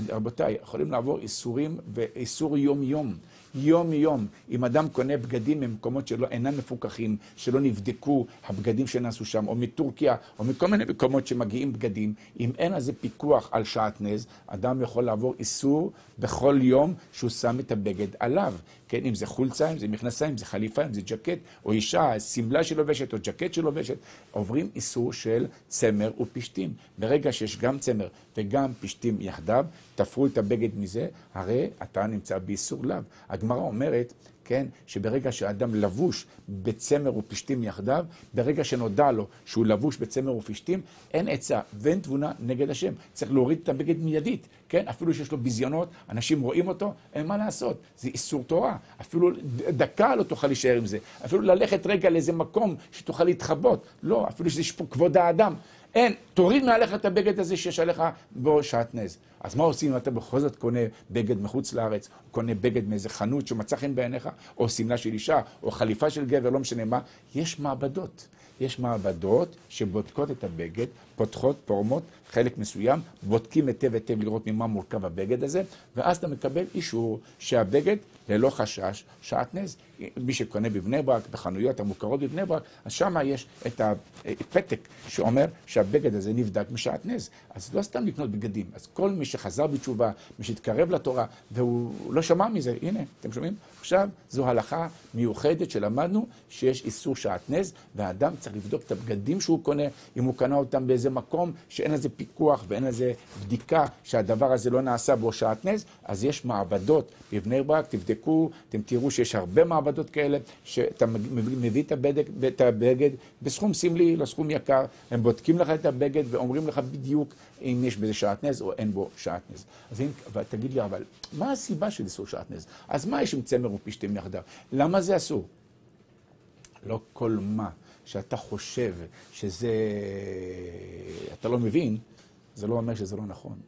רבותיי, יכולים לעבור איסורים ואיסור יום-יום. יום-יום. אם אדם קונה בגדים ממקומות שלא אינם מפוקחים, שלא נבדקו הבגדים שנעשו שם, או מטורקיה, או מכל מיני מקומות שמגיעים בגדים, אם אין על זה פיקוח על שעטנז, אדם יכול לעבור איסור בכל יום שהוא שם את הבגד עליו. כן, אם זה חולצה, אם זה מכנסיים, אם זה חליפה, אם זה ג'קט, או אישה, שמלה שלובשת, או ג'קט שלובשת, עוברים איסור של צמר ופשתים. ברגע שיש גם צמר וגם פשתים יחדיו, תפרו את הבגד מזה, הרי אתה נמצא באיסור לאו. הגמרא אומרת, כן, שברגע שאדם לבוש בצמר ופשתים יחדיו, ברגע שנודע לו שהוא לבוש בצמר ופשתים, אין עצה ואין תבונה נגד השם. צריך להוריד את הבגד מיידית, כן? אפילו שיש לו ביזיונות, אנשים רואים אותו, אין מה לעשות. זה איסור תורה. אפילו דקה לא תוכל להישאר עם זה. אפילו ללכת רגע לאיזה מקום שתוכל להתחבות. לא, אפילו פה כבוד האדם. אין, תוריד מעליך את הבגד הזה שיש עליך בו שעטנז. אז מה עושים אם אתה בכל זאת קונה בגד מחוץ לארץ, קונה בגד מאיזה חנות שמצא חן בעיניך, או שמלה של אישה, או חליפה של גבר, לא משנה מה, יש מעבדות. יש מעבדות שבודקות את הבגד, פותחות, פורמות, חלק מסוים, בודקים היטב היטב לראות ממה מורכב הבגד הזה, ואז אתה מקבל אישור שהבגד ללא חשש שעטנז. מי שקונה בבני ברק, בחנויות המוכרות בבני ברק, אז שם יש את הפתק שאומר שהבגד הזה נבדק משעטנז. אז לא סתם לקנות בגדים. אז כל מי שחזר בתשובה, מי שהתקרב לתורה, והוא לא שמע מזה, הנה, אתם שומעים? עכשיו, זו הלכה מיוחדת שלמדנו שיש איסור שעטנז, והאדם צריך לבדוק את הבגדים שהוא קונה, אם הוא קנה אותם באיזה מקום שאין לזה פיקוח ואין לזה בדיקה שהדבר הזה לא נעשה בו שעטנז, אז יש מעבדות. בבני ברק, תבדקו, אתם תראו שיש הרבה מעבדות כאלה, שאתה מביא את הבגד, את הבגד בסכום סמלי, לא סכום יקר, הם בודקים לך את הבגד ואומרים לך בדיוק אם יש בזה שעטנז או אין בו שעטנז. אז אם, תגיד לי, אבל מה הסיבה של איסור שעטנז? אז מה יש עם צמר ופשתים יחדיו? למה זה אסור? לא כל מה שאתה חושב שזה... אתה לא מבין, זה לא אומר שזה לא נכון.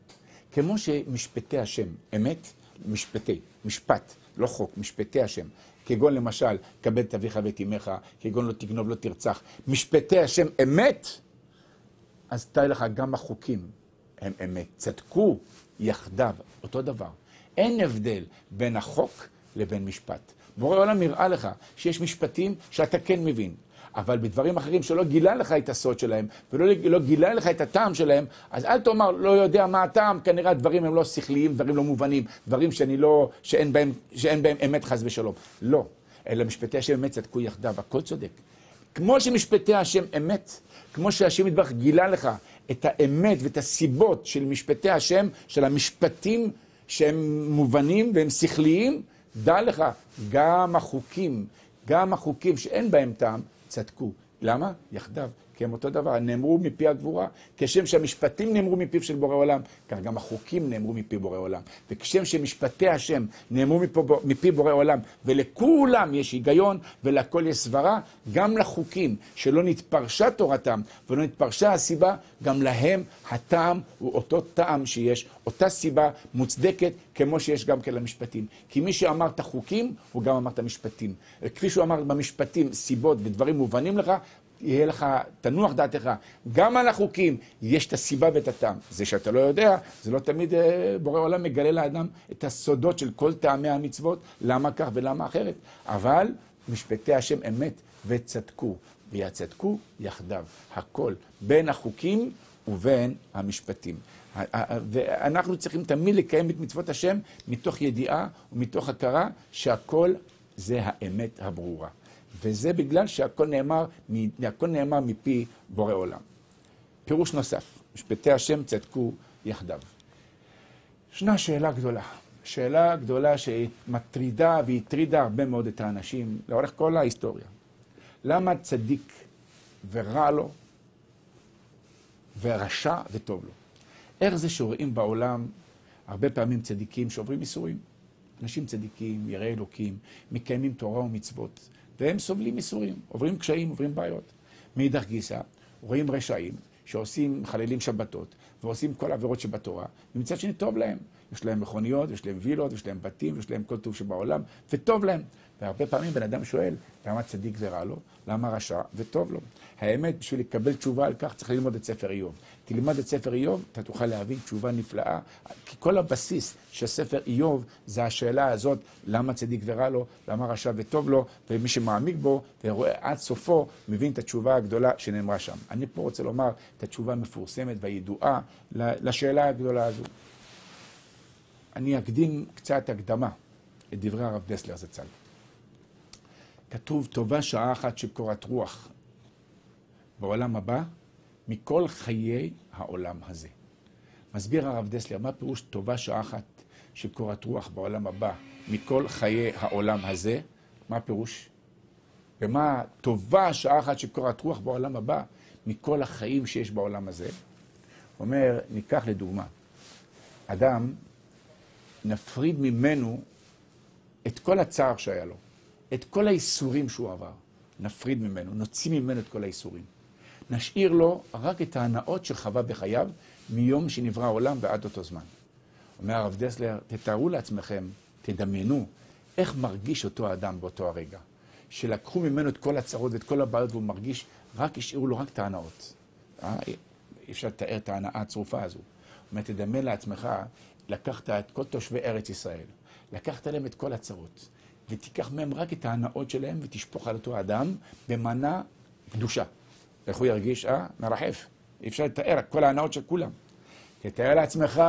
כמו שמשפטי השם, אמת, משפטי, משפט, לא חוק, משפטי השם. כגון למשל, כבד את אביך ואת אמך, כגון לא תגנוב, לא תרצח. משפטי השם אמת, אז תאי לך גם החוקים הם אמת. צדקו יחדיו, אותו דבר. אין הבדל בין החוק לבין משפט. בורא עולם יראה לך שיש משפטים שאתה כן מבין, אבל בדברים אחרים שלא גילה לך את הסוד שלהם, ולא לא גילה לך את הטעם שלהם, אז אל תאמר, לא יודע מה הטעם, כנראה הדברים הם לא שכליים, דברים לא מובנים, דברים שאני לא, שאין בהם, שאין בהם אמת חס ושלום. לא, אלא משפטי השם באמת צדקו יחדיו, הכל צודק. כמו שמשפטי השם אמת, כמו שהשם יתברך גילה לך את האמת ואת הסיבות של משפטי השם, של המשפטים שהם מובנים והם שכליים, דע לך, גם החוקים, גם החוקים שאין בהם טעם, צדקו. למה? יחדיו. כי הם אותו דבר, נאמרו מפי הגבורה. כשם שהמשפטים נאמרו מפיו של בורא עולם, כך גם החוקים נאמרו מפי בורא עולם. וכשם שמשפטי השם נאמרו מפו, מפי בורא עולם, ולכולם יש היגיון ולכל יש סברה, גם לחוקים שלא נתפרשה תורתם ולא נתפרשה הסיבה, גם להם הטעם הוא אותו טעם שיש, אותה סיבה מוצדקת כמו שיש גם כן למשפטים. כי מי שאמר את החוקים, הוא גם אמר את המשפטים. כפי שהוא אמר במשפטים סיבות ודברים מובנים לך, יהיה לך, תנוח דעתך. גם על החוקים יש את הסיבה ואת הטעם. זה שאתה לא יודע, זה לא תמיד אה, בורא עולם מגלה לאדם את הסודות של כל טעמי המצוות, למה כך ולמה אחרת. אבל משפטי השם אמת וצדקו, ויצדקו יחדיו. הכל בין החוקים ובין המשפטים. ואנחנו צריכים תמיד לקיים את מצוות השם מתוך ידיעה ומתוך הכרה שהכל זה האמת הברורה. וזה בגלל שהכל נאמר, הכל נאמר מפי בורא עולם. פירוש נוסף, משפטי השם צדקו יחדיו. ישנה שאלה גדולה, שאלה גדולה שמטרידה והטרידה הרבה מאוד את האנשים לאורך כל ההיסטוריה. למה צדיק ורע לו, ורשע וטוב לו? איך זה שרואים בעולם הרבה פעמים צדיקים שעוברים ייסורים? אנשים צדיקים, יראי אלוקים, מקיימים תורה ומצוות, והם סובלים ייסורים, עוברים קשיים, עוברים בעיות. מאידך גיסא, רואים רשעים שעושים, מחללים שבתות, ועושים כל העבירות שבתורה, ומצד שני טוב להם. יש להם מכוניות, יש להם וילות, יש להם בתים, יש להם כל טוב שבעולם, וטוב להם. והרבה פעמים בן אדם שואל, למה צדיק זה רע לו? למה רשע וטוב לו? האמת, בשביל לקבל תשובה על כך צריך ללמוד את ספר איוב. תלמד את ספר איוב, אתה תוכל להבין תשובה נפלאה. כי כל הבסיס של ספר איוב זה השאלה הזאת, למה צדיק ורע לו, למה רשע וטוב לו, ומי שמעמיק בו ורואה עד סופו, מבין את התשובה הגדולה שנאמרה שם. אני פה רוצה לומר את התשובה המפורסמת והידועה לשאלה הגדולה הזו. אני אקדים קצת הקדמה את דברי הרב דסלר זצ"ל. כתוב, טובה שעה אחת של קורת רוח בעולם הבא, מכל חיי העולם הזה. מסביר הרב דסלר, מה פירוש טובה שעה אחת של קורת רוח בעולם הבא, מכל חיי העולם הזה? מה הפירוש? ומה טובה שעה אחת של קורת רוח בעולם הבא, מכל החיים שיש בעולם הזה? אומר, ניקח לדוגמה, אדם, נפריד ממנו את כל הצער שהיה לו. את כל האיסורים שהוא עבר, נפריד ממנו, נוציא ממנו את כל האיסורים. נשאיר לו רק את ההנאות שחווה בחייו מיום שנברא העולם ועד אותו זמן. אומר הרב דסלר, תתארו לעצמכם, תדמיינו איך מרגיש אותו אדם באותו הרגע. שלקחו ממנו את כל הצרות ואת כל הבעיות והוא מרגיש, רק השאירו לו רק את ההנאות. אה? אי אפשר לתאר את ההנאה הצרופה הזו. זאת אומרת, תדמיין לעצמך, לקחת את כל תושבי ארץ ישראל, לקחת להם את כל הצרות, ותיקח מהם רק את ההנאות שלהם ותשפוך על אותו אדם במנה קדושה. איך הוא ירגיש? אה? מרחף. אי אפשר לתאר כל ההנאות של כולם. תתאר לעצמך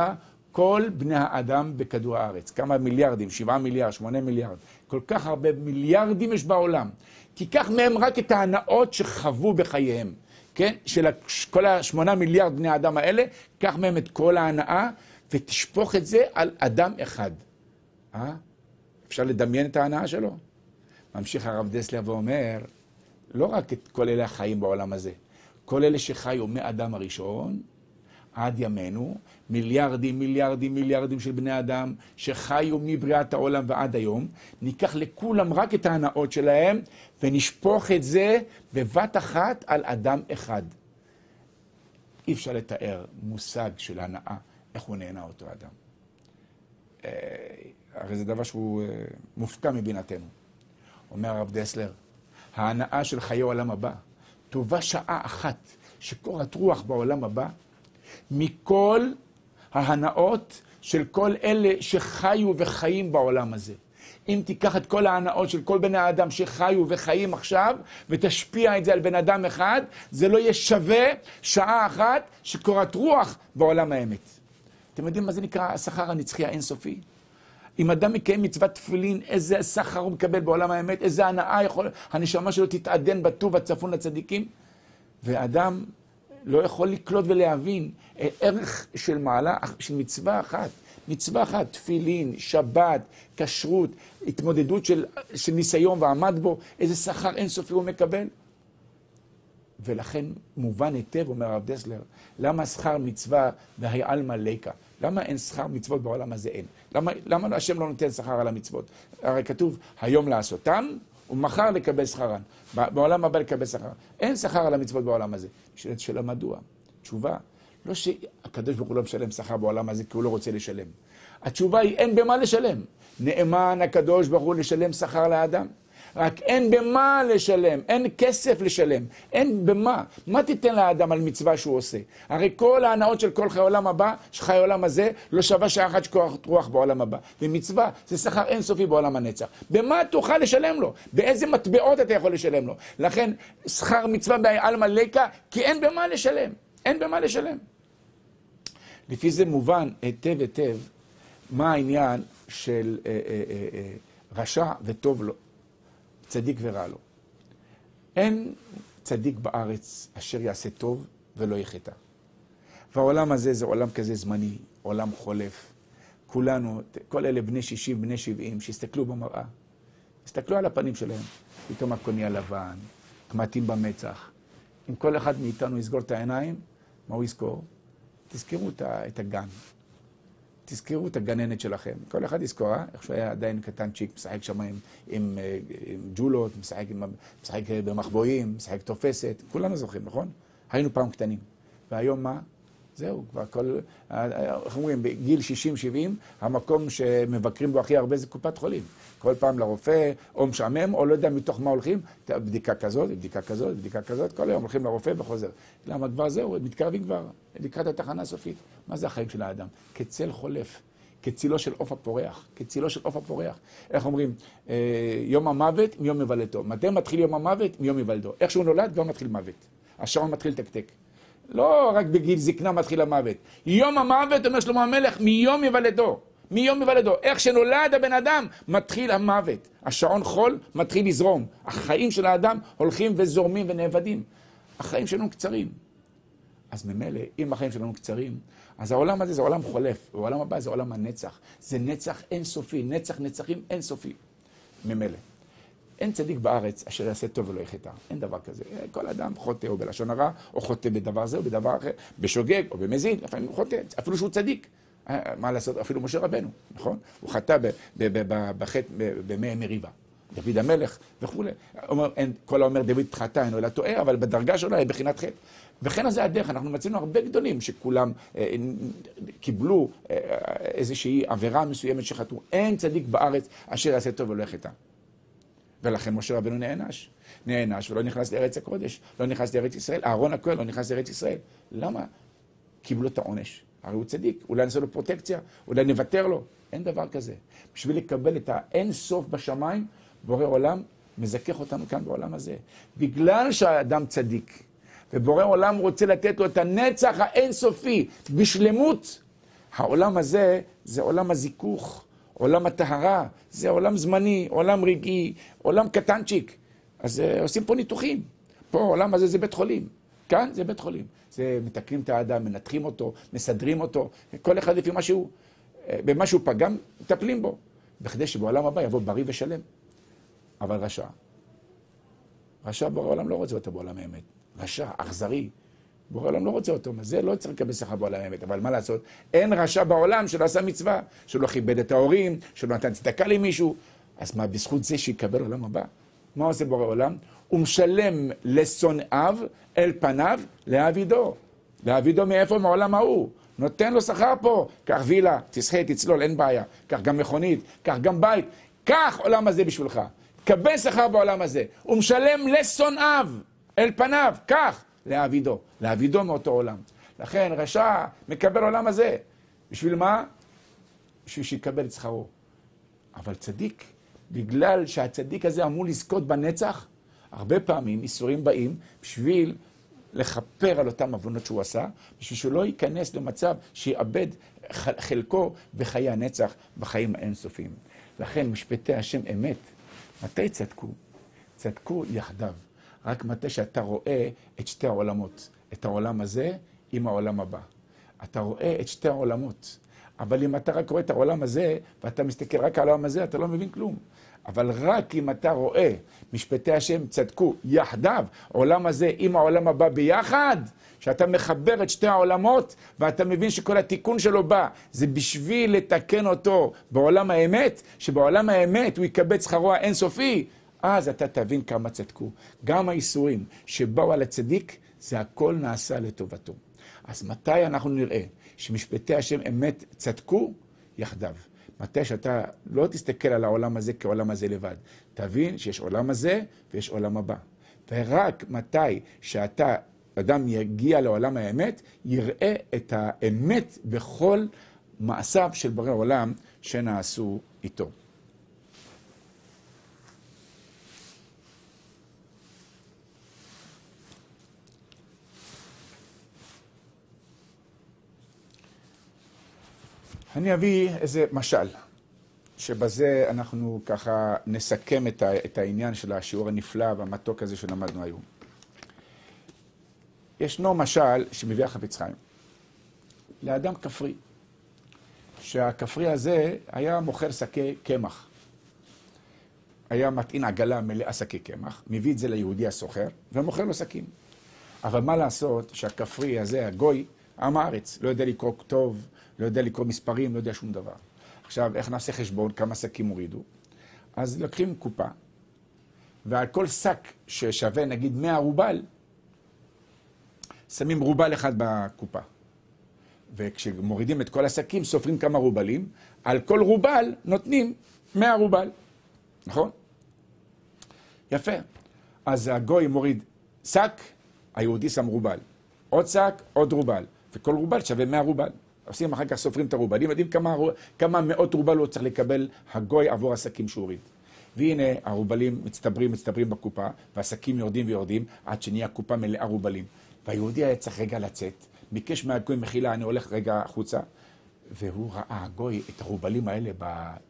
כל בני האדם בכדור הארץ. כמה מיליארדים, שבעה מיליארד, שמונה מיליארד. כל כך הרבה מיליארדים יש בעולם. תיקח מהם רק את ההנאות שחוו בחייהם. כן? של כל השמונה מיליארד בני האדם האלה, קח מהם את כל ההנאה ותשפוך את זה על אדם אחד. אה? אפשר לדמיין את ההנאה שלו? ממשיך הרב דסלר ואומר, לא רק את כל אלה החיים בעולם הזה, כל אלה שחיו מאדם הראשון עד ימינו, מיליארדים, מיליארדים, מיליארדים של בני אדם שחיו מבריאת העולם ועד היום, ניקח לכולם רק את ההנאות שלהם ונשפוך את זה בבת אחת על אדם אחד. אי אפשר לתאר מושג של הנאה, איך הוא נהנה אותו אדם. הרי זה דבר שהוא אה, מופקע מבינתנו. אומר הרב דסלר, ההנאה של חיי עולם הבא, טובה שעה אחת שקורת רוח בעולם הבא, מכל ההנאות של כל אלה שחיו וחיים בעולם הזה. אם תיקח את כל ההנאות של כל בני האדם שחיו וחיים עכשיו, ותשפיע את זה על בן אדם אחד, זה לא יהיה שווה שעה אחת שקורת רוח בעולם האמת. אתם יודעים מה זה נקרא השכר הנצחי האינסופי? אם אדם מקיים מצוות תפילין, איזה שכר הוא מקבל בעולם האמת, איזה הנאה יכול, הנשמה שלו תתעדן בטוב הצפון לצדיקים. ואדם לא יכול לקלוט ולהבין ערך של מעלה, של מצווה אחת. מצווה אחת, תפילין, שבת, כשרות, התמודדות של, של ניסיון ועמד בו, איזה שכר אינסופי הוא מקבל. ולכן מובן היטב, אומר הרב דסלר, למה שכר מצווה והי עלמא ליקה? למה אין שכר מצוות בעולם הזה? אין. למה, למה השם לא נותן שכר על המצוות? הרי כתוב, היום לעשותם ומחר לקבל שכרן. בעולם הבא לקבל שכר. אין שכר על המצוות בעולם הזה. נשאלת שאלה מדוע? תשובה, לא שהקדוש ברוך הוא לא משלם שכר בעולם הזה כי הוא לא רוצה לשלם. התשובה היא אין במה לשלם. נאמן הקדוש ברוך הוא לשלם שכר לאדם. רק אין במה לשלם, אין כסף לשלם, אין במה. מה תיתן לאדם על מצווה שהוא עושה? הרי כל ההנאות של כל חיי עולם הבא, חיי עולם הזה, לא שווה שעה אחת שכוח רוח בעולם הבא. ומצווה זה שכר אינסופי בעולם הנצח. במה תוכל לשלם לו? באיזה מטבעות אתה יכול לשלם לו? לכן, שכר מצווה בעלמא לקה, כי אין במה לשלם. אין במה לשלם. לפי זה מובן היטב היטב מה העניין של אה, אה, אה, אה, רשע וטוב לו. צדיק ורע לו. אין צדיק בארץ אשר יעשה טוב ולא יחטא. והעולם הזה זה עולם כזה זמני, עולם חולף. כולנו, כל אלה בני 60, בני 70, שיסתכלו במראה, יסתכלו על הפנים שלהם, פתאום הכל נהיה לבן, קמטים במצח. אם כל אחד מאיתנו יסגור את העיניים, מה הוא יזכור? תזכרו את הגן, תזכרו את הגננת שלכם. כל אחד יזכור, אה? איך שהוא היה עדיין קטנצ'יק, משחק שם עם, עם, אה, עם ג'ולות, משחק, עם, משחק במחבואים, משחק תופסת, כולנו זוכרים, נכון? היינו פעם קטנים. והיום מה? זהו, כבר כל, אה, איך אומרים, בגיל 60-70, המקום שמבקרים בו הכי הרבה זה קופת חולים. כל פעם לרופא, או משעמם, או לא יודע מתוך מה הולכים, בדיקה כזאת, בדיקה כזאת, בדיקה כזאת, כל היום הולכים לרופא וחוזר. למה כבר זהו, מתקרבים כבר לקראת התחנה הסופית. מה זה החיים של האדם? כצל חולף. כצילו של עוף הפורח, כצילו של עוף הפורח. איך אומרים? אה, יום המוות מיום מבלטו. מתי מתחיל יום המוות? מיום מבלדו. איך שהוא נולד, כבר מתחיל מוות. השעון מתחיל לתקתק. לא רק בגיל זקנה מתחיל המוות. יום המוות, אומר שלמה המלך, מיום יוולדו. מיום יוולדו. איך שנולד הבן אדם, מתחיל המוות. השעון חול מתחיל לזרום. החיים של האדם הולכים וזורמים ונאבדים. החיים שלנו קצרים. אז ממילא, אם החיים שלנו קצרים, אז העולם הזה זה עולם חולף, והעולם הבא זה עולם הנצח. זה נצח אינסופי, נצח נצחים אינסופי. ממילא. אין צדיק בארץ אשר יעשה טוב ולא יחטא. אין דבר כזה. כל אדם חוטא או בלשון הרע, או חוטא בדבר זה או בדבר אחר, בשוגג או במזיד, לפעמים הוא חוטא, אפילו שהוא צדיק. אה, מה לעשות, אפילו משה רבנו, נכון? הוא חטא בחטא במי מריבה. דוד המלך וכולי. אומר, אין, כל האומר דוד חטא אינו אלא טועה, אבל בדרגה שלו היא בחינת חטא. וכן זה הדרך, אנחנו מצאנו הרבה גדולים שכולם אה, קיבלו אה, איזושהי עבירה מסוימת שחטאו. אין צדיק בארץ אשר יעשה טוב ולא יחטא. ולכן משה רבנו נענש. נענש ולא נכנס לארץ הקודש, לא נכנס לארץ ישראל. אהרון הכהן לא נכנס לארץ ישראל. למה? קיבלו את העונש. הרי הוא צדיק, אולי נעשה לו פרוטקציה, אולי נוותר לו. אין דבר כזה. בשביל לקבל את האין סוף בשמיים, בורא עולם מזכך אותנו כאן בעולם הזה. בגלל שהאדם צדיק, ובורא עולם רוצה לתת לו את הנצח האינסופי בשלמות, העולם הזה זה עולם הזיכוך, עולם הטהרה, זה עולם זמני, עולם רגעי, עולם קטנצ'יק. אז uh, עושים פה ניתוחים. פה העולם הזה זה בית חולים. כאן זה בית חולים. זה מתקנים את האדם, מנתחים אותו, מסדרים אותו, כל אחד לפי מה שהוא, אה, במה שהוא פגם, מטפלים בו. בכדי שבעולם הבא יבוא בריא ושלם. אבל רשע. רשע בעולם לא רוצה אותו בעולם האמת. רשע, אכזרי. בורא עולם לא רוצה אותו, זה לא צריך לקבל שכר בעולם האמת, אבל מה לעשות? אין רשע בעולם שלא עשה מצווה, שלא כיבד את ההורים, שלא נתן צדקה למישהו, אז מה, בזכות זה שיקבל עולם הבא? מה עושה בורא עולם? הוא משלם לשונאיו אל פניו להעבידו. להעבידו מאיפה? מעולם ההוא. נותן לו שכר פה, קח וילה, תשחה, תצלול, אין בעיה. קח גם מכונית, קח גם בית. קח עולם הזה בשבילך. קבל שכר בעולם הזה. הוא משלם לשונאיו אל פניו, קח. להעבידו, להעבידו מאותו עולם. לכן רשע מקבל עולם הזה. בשביל מה? בשביל שיקבל את שכרו. אבל צדיק, בגלל שהצדיק הזה אמור לזכות בנצח, הרבה פעמים איסורים באים בשביל לכפר על אותם עוונות שהוא עשה, בשביל שהוא לא ייכנס למצב שיאבד חלקו בחיי הנצח, בחיים האינסופיים. לכן משפטי השם אמת, מתי צדקו? צדקו יחדיו. רק מתי שאתה רואה את שתי העולמות, את העולם הזה עם העולם הבא. אתה רואה את שתי העולמות. אבל אם אתה רק רואה את העולם הזה, ואתה מסתכל רק על העולם הזה, אתה לא מבין כלום. אבל רק אם אתה רואה משפטי השם צדקו יחדיו, העולם הזה עם העולם הבא ביחד, שאתה מחבר את שתי העולמות, ואתה מבין שכל התיקון שלו בא, זה בשביל לתקן אותו בעולם האמת, שבעולם האמת הוא יקבל שכרו האינסופי, אז אתה תבין כמה צדקו. גם האיסורים שבאו על הצדיק, זה הכל נעשה לטובתו. אז מתי אנחנו נראה שמשפטי השם אמת צדקו? יחדיו. מתי שאתה לא תסתכל על העולם הזה כעולם הזה לבד. תבין שיש עולם הזה ויש עולם הבא. ורק מתי שאתה, אדם יגיע לעולם האמת, יראה את האמת בכל מעשיו של בורא עולם שנעשו איתו. אני אביא איזה משל, שבזה אנחנו ככה נסכם את, את העניין של השיעור הנפלא והמתוק הזה שלמדנו היום. ישנו משל שמביא החפץ חיים, לאדם כפרי, שהכפרי הזה היה מוכר שקי קמח. היה מטעין עגלה מלאה שקי קמח, מביא את זה ליהודי הסוחר, ומוכר לו שקים. אבל מה לעשות שהכפרי הזה, הגוי, עם הארץ, לא יודע לקרוא טוב, לא יודע לקרוא מספרים, לא יודע שום דבר. עכשיו, איך נעשה חשבון, כמה שקים הורידו? אז לוקחים קופה, ועל כל שק ששווה נגיד 100 רובל, שמים רובל אחד בקופה. וכשמורידים את כל השקים, סופרים כמה רובלים, על כל רובל נותנים 100 רובל, נכון? יפה. אז הגוי מוריד שק, היהודי שם רובל. עוד שק, עוד רובל. וכל רובל שווה 100 רובל. עושים אחר כך סופרים את הרובלים, יודעים כמה, כמה מאות רובל הוא צריך לקבל הגוי עבור השקים שהוא הוריד. והנה הרובלים מצטברים, מצטברים בקופה, והשקים יורדים ויורדים, עד שנהיה קופה מלאה רובלים. והיהודי היה צריך רגע לצאת, ביקש מהגוי מחילה, אני הולך רגע החוצה, והוא ראה, הגוי, את הרובלים האלה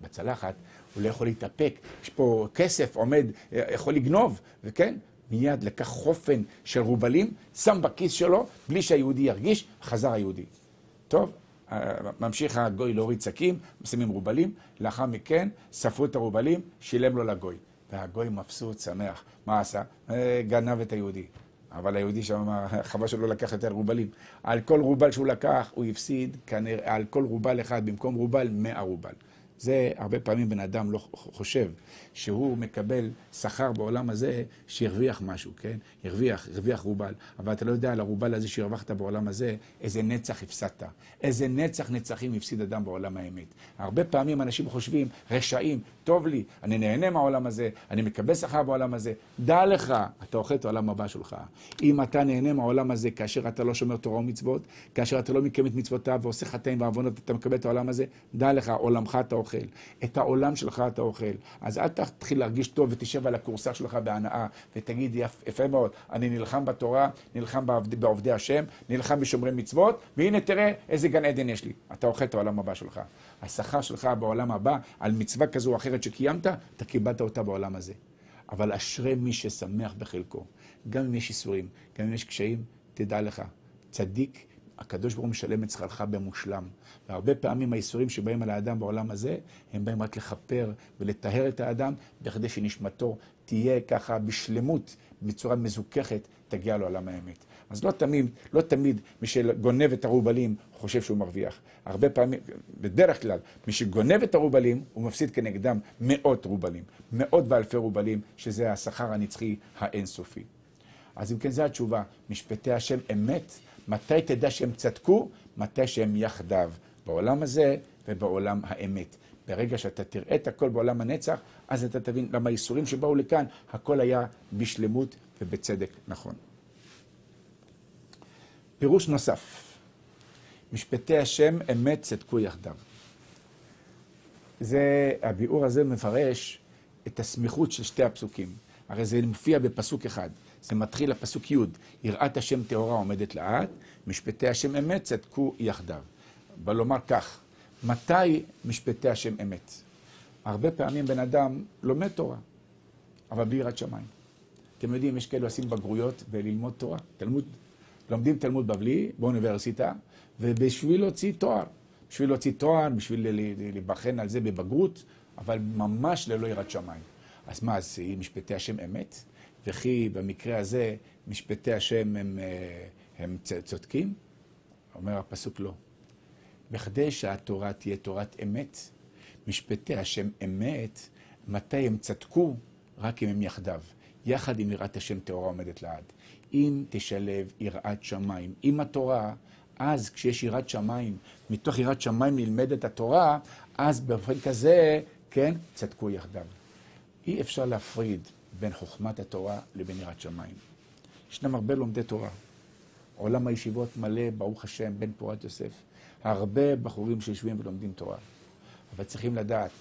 בצלחת, הוא לא יכול להתאפק, יש פה כסף עומד, יכול לגנוב, וכן, מיד לקח חופן של רובלים, שם בכיס שלו, בלי שהיהודי ירגיש, חזר היהודי. טוב, ממשיך הגוי להוריד שקים, שמים רובלים, לאחר מכן ספרו את הרובלים, שילם לו לגוי. והגוי מבסוט, שמח. מה עשה? אה, גנב את היהודי. אבל היהודי שם חבל שלא לקח יותר רובלים. על כל רובל שהוא לקח, הוא הפסיד, כנראה, על כל רובל אחד, במקום רובל, מאה רובל. זה הרבה פעמים בן אדם לא חושב שהוא מקבל שכר בעולם הזה שהרוויח משהו, כן? הרוויח, הרוויח רובל, אבל אתה לא יודע על הרובל הזה שהרווחת בעולם הזה, איזה נצח הפסדת, איזה נצח נצחים הפסיד אדם בעולם האמת. הרבה פעמים אנשים חושבים, רשעים, טוב לי, אני נהנה מהעולם הזה, אני מקבל שכר בעולם הזה. דע לך, אתה אוכל את העולם הבא שלך. אם אתה נהנה מהעולם הזה כאשר אתה לא שומר תורה ומצוות, כאשר אתה לא מקיים את מצוותיו ועושה חטאים ועוונות, אתה מקבל את העולם הזה, דע לך, עולמך אתה אוכל. את העולם שלך אתה אוכל. אז אל תתחיל להרגיש טוב ותשב על הכורסה שלך בהנאה ותגיד, יפה מאוד, אני נלחם בתורה, נלחם בעובדי, בעובדי השם, נלחם בשומרי מצוות, והנה תראה איזה גן עדן יש לי. אתה אוכל את העולם הבא שלך. השכר שלך בעולם הבא, על מצווה כזו או אחרת שקיימת, אתה קיבלת אותה בעולם הזה. אבל אשרי מי ששמח בחלקו. גם אם יש איסורים, גם אם יש קשיים, תדע לך, צדיק הקדוש ברוך הוא משלם את שכרך במושלם. והרבה פעמים האיסורים שבאים על האדם בעולם הזה, הם באים רק לכפר ולטהר את האדם, בכדי שנשמתו תהיה ככה בשלמות, בצורה מזוככת, תגיע לעולם האמת. אז לא תמיד, לא תמיד מי שגונב את הרובלים חושב שהוא מרוויח. הרבה פעמים, בדרך כלל, מי שגונב את הרובלים, הוא מפסיד כנגדם מאות רובלים. מאות ואלפי רובלים, שזה השכר הנצחי האינסופי. אז אם כן, זו התשובה. משפטי השם אמת מתי תדע שהם צדקו? מתי שהם יחדיו, בעולם הזה ובעולם האמת. ברגע שאתה תראה את הכל בעולם הנצח, אז אתה תבין למה האיסורים שבאו לכאן, הכל היה בשלמות ובצדק נכון. פירוש נוסף, משפטי השם אמת צדקו יחדיו. זה, הביאור הזה מפרש את הסמיכות של שתי הפסוקים. הרי זה מופיע בפסוק אחד. זה מתחיל הפסוק י', יראת השם טהורה עומדת לאט, משפטי השם אמת צדקו יחדיו. בא לומר כך, מתי משפטי השם אמת? הרבה פעמים בן אדם לומד תורה, אבל בלי יראת שמיים. אתם יודעים, יש כאלה עושים בגרויות וללמוד תורה. תלמוד, לומדים תלמוד בבלי באוניברסיטה, ובשביל להוציא תואר. בשביל להוציא תואר, בשביל להיבחן על זה בבגרות, אבל ממש ללא יראת שמיים. אז מה, אז משפטי השם אמת? וכי במקרה הזה משפטי השם הם, אה, הם צודקים? אומר הפסוק לא. בכדי שהתורה תהיה תורת אמת, משפטי השם אמת, מתי הם צדקו? רק אם הם יחדיו. יחד עם יראת השם טהורה עומדת לעד. אם תשלב יראת שמיים עם התורה, אז כשיש יראת שמיים, מתוך יראת שמיים נלמדת התורה, אז באופן כזה, כן, צדקו יחדיו. אי אפשר להפריד בין חוכמת התורה לבין יראת שמיים. ישנם הרבה לומדי תורה. עולם הישיבות מלא, ברוך השם, בן פורת יוסף. הרבה בחורים שיושבים ולומדים תורה. אבל צריכים לדעת,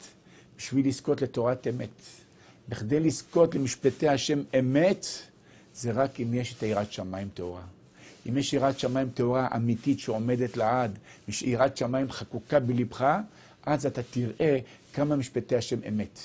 בשביל לזכות לתורת אמת, בכדי לזכות למשפטי השם אמת, זה רק אם יש את יראת שמיים טהורה. אם יש יראת שמיים טהורה אמיתית שעומדת לעד, יראת שמיים חקוקה בלבך, אז אתה תראה כמה משפטי השם אמת.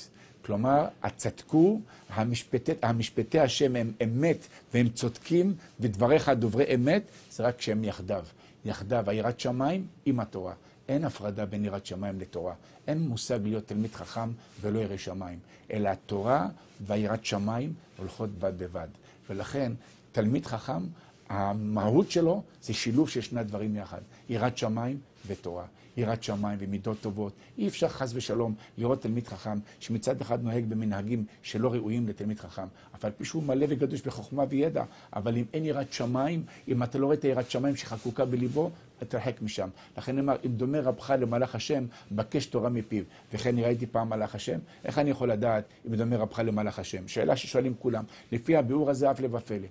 כלומר, הצדקו, המשפטי, המשפטי השם הם אמת והם צודקים, ודבריך דוברי אמת, זה רק כשהם יחדיו. יחדיו היראת שמיים עם התורה. אין הפרדה בין יראת שמיים לתורה. אין מושג להיות תלמיד חכם ולא ירא שמיים, אלא התורה והיראת שמיים הולכות בד בבד. ולכן, תלמיד חכם, המהות שלו זה שילוב של שני הדברים יחד, יראת שמיים ותורה. יראת שמיים ומידות טובות. אי אפשר חס ושלום לראות תלמיד חכם שמצד אחד נוהג במנהגים שלא ראויים לתלמיד חכם, אבל פי שהוא מלא וגדוש בחוכמה וידע, אבל אם אין יראת שמיים, אם אתה לא רואה את היראת שמיים שחקוקה בליבו, תרחק משם. לכן נאמר, אם דומה רבך למלאך השם, בקש תורה מפיו. וכן ראיתי פעם מלאך השם, איך אני יכול לדעת אם דומה רבך למלאך השם? שאלה ששואלים כולם. לפי הביאור הזה, אף לבפלא.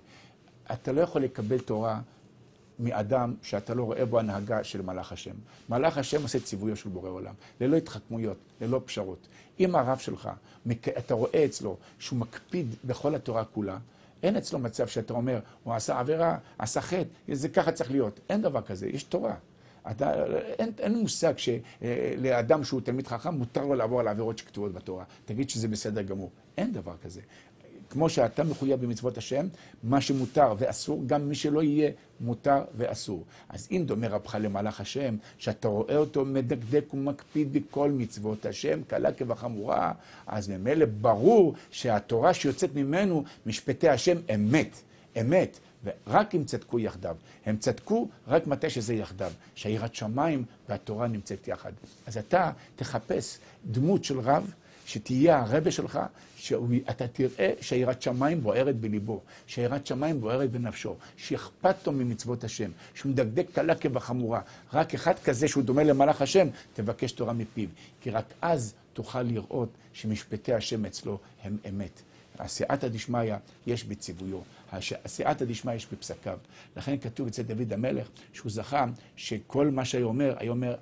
אתה לא יכול לקבל תורה מאדם שאתה לא רואה בו הנהגה של מלאך השם. מלאך השם עושה ציוויו של בורא עולם, ללא התחכמויות, ללא פשרות. אם הרב שלך, אתה רואה אצלו שהוא מקפיד בכל התורה כולה, אין אצלו מצב שאתה אומר, הוא עשה עבירה, עשה חטא, זה ככה צריך להיות. אין דבר כזה, יש תורה. אתה, אין, אין מושג שלאדם שהוא תלמיד חכם מותר לו לעבור על העבירות שכתובות בתורה. תגיד שזה בסדר גמור. אין דבר כזה. כמו שאתה מחויב במצוות השם, מה שמותר ואסור, גם מי שלא יהיה מותר ואסור. אז אם דומה רבך למלאך השם, שאתה רואה אותו מדקדק ומקפיד בכל מצוות השם, קלה כבחמורה, אז ממילא ברור שהתורה שיוצאת ממנו, משפטי השם, אמת. אמת. ורק אם צדקו יחדיו. הם צדקו רק מתי שזה יחדיו, שהיראת שמיים והתורה נמצאת יחד. אז אתה תחפש דמות של רב שתהיה הרבה שלך, שאתה תראה שיראת שמיים בוערת בליבו, שיראת שמיים בוערת בנפשו, שאכפת לו ממצוות השם, שהוא מדקדק קלה כבחמורה. רק אחד כזה שהוא דומה למלאך השם, תבקש תורה מפיו. כי רק אז תוכל לראות שמשפטי השם אצלו הם אמת. הסייעתא דשמיא יש בציוויו, הסייעתא דשמיא יש בפסקיו. לכן כתוב אצל דוד המלך, שהוא זכה שכל מה שהיה אומר, היה אומר,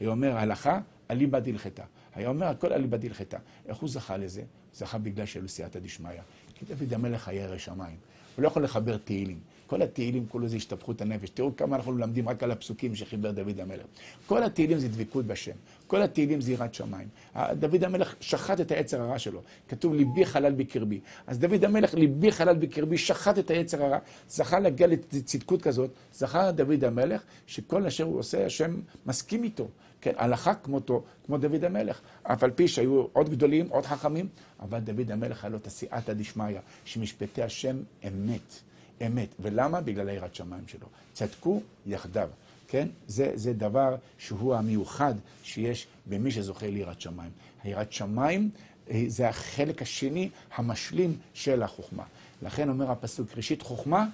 היה אומר הלכה, אליבא דלחתה. היה אומר הכל אליבא דלחתה. איך הוא זכה לזה? זכה בגלל לו סייעתא דשמיא. כי דוד המלך היה ירא שמיים. הוא לא יכול לחבר תהילים. כל התהילים כולו זה השתפכות הנפש. תראו כמה אנחנו מלמדים רק על הפסוקים שחיבר דוד המלך. כל התהילים זה דבקות בשם. כל התהילים זה יראת שמיים. דוד המלך שחט את היצר הרע שלו. כתוב ליבי חלל בקרבי. אז דוד המלך, ליבי חלל בקרבי, שחט את היצר הרע. זכה להגיע לצדקות כזאת. זכה דוד המלך שכל אשר הוא עושה, השם מסכים איתו. כן, הלכה כמותו, כמו דוד המלך. אף על פי שהיו עוד גדולים, עוד חכמים, אבל דוד המלך היה לו את הסיעתא דשמיא, שמשפטי השם אמת. אמת. ולמה? בגלל היראת שמיים שלו. צדקו יחדיו. כן? זה, זה דבר שהוא המיוחד שיש במי שזוכה ליראת שמיים. היראת שמיים אה, זה החלק השני, המשלים של החוכמה. לכן אומר הפסוק, ראשית חוכמה,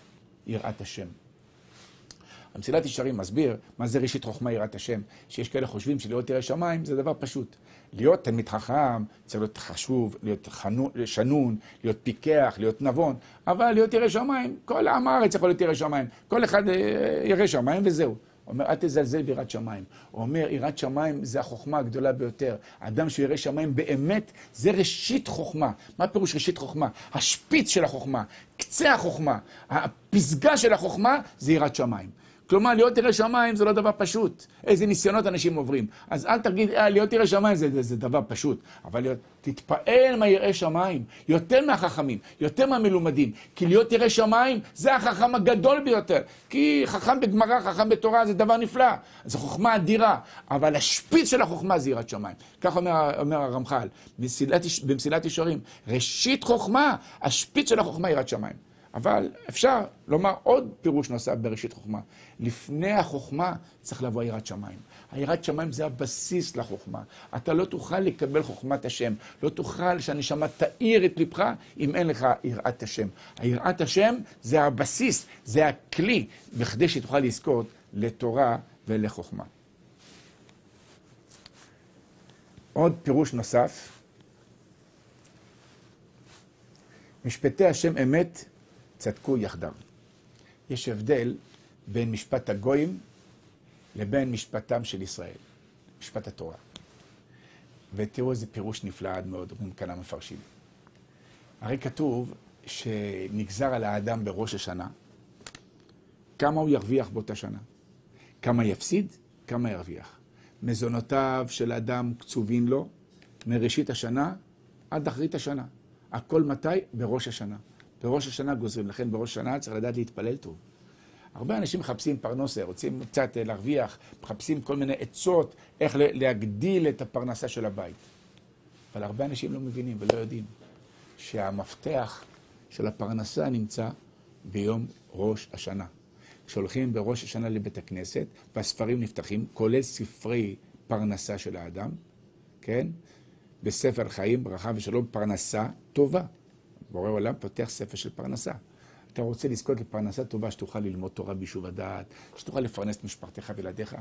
יראת השם. המסילת ישרים מסביר מה זה ראשית חוכמה יראת השם, שיש כאלה חושבים שלהיות ירא שמיים זה דבר פשוט. להיות תלמיד חכם צריך להיות חשוב, להיות חנון, שנון, להיות פיקח, להיות נבון, אבל להיות ירא שמיים, כל עם הארץ יכול להיות ירא שמיים, כל אחד אה, ירא שמיים וזהו. אומר, אל תזלזל ביראת שמיים. הוא אומר, יראת שמיים זה החוכמה הגדולה ביותר. אדם שהוא ירא שמיים באמת, זה ראשית חוכמה. מה פירוש ראשית חוכמה? השפיץ של החוכמה, קצה החוכמה, הפסגה של החוכמה זה יראת שמיים. כלומר, להיות ירא שמיים זה לא דבר פשוט. איזה ניסיונות אנשים עוברים. אז אל תגיד, אה, להיות ירא שמיים זה, זה, זה דבר פשוט. אבל להיות, תתפעל מהיראי שמיים, יותר מהחכמים, יותר מהמלומדים. כי להיות ירא שמיים זה החכם הגדול ביותר. כי חכם בגמרא, חכם בתורה, זה דבר נפלא. זו חוכמה אדירה. אבל השפיץ של החוכמה זה יראת שמיים. כך אומר, אומר הרמח"ל, במסילת ישרים. ראשית חוכמה, השפיץ של החוכמה יראת שמיים. אבל אפשר לומר עוד פירוש נוסף בראשית חוכמה. לפני החוכמה צריך לבוא יראת שמיים. היראת שמיים זה הבסיס לחוכמה. אתה לא תוכל לקבל חוכמת השם. לא תוכל שהנשמה תאיר את לבך אם אין לך יראת השם. היראת השם זה הבסיס, זה הכלי, בכדי שתוכל לזכות לתורה ולחוכמה. עוד פירוש נוסף, משפטי השם אמת צדקו יחדיו. יש הבדל בין משפט הגויים לבין משפטם של ישראל, משפט התורה. ותראו איזה פירוש נפלא עד מאוד, אומרים כאן המפרשים. הרי כתוב שנגזר על האדם בראש השנה, כמה הוא ירוויח באותה שנה. כמה יפסיד, כמה ירוויח. מזונותיו של אדם קצובים לו מראשית השנה עד אחרית השנה. הכל מתי? בראש השנה. בראש השנה גוזרים, לכן בראש השנה צריך לדעת להתפלל טוב. הרבה אנשים מחפשים פרנסה, רוצים קצת אה, להרוויח, מחפשים כל מיני עצות איך להגדיל את הפרנסה של הבית. אבל הרבה אנשים לא מבינים ולא יודעים שהמפתח של הפרנסה נמצא ביום ראש השנה. כשהולכים בראש השנה לבית הכנסת והספרים נפתחים, כולל ספרי פרנסה של האדם, כן? בספר חיים, ברכה ושלום, פרנסה טובה. בורא עולם פותח ספר של פרנסה. אתה רוצה לזכות לפרנסה טובה, שתוכל ללמוד תורה ביישוב הדעת, שתוכל לפרנס את משפחתך וילדיך.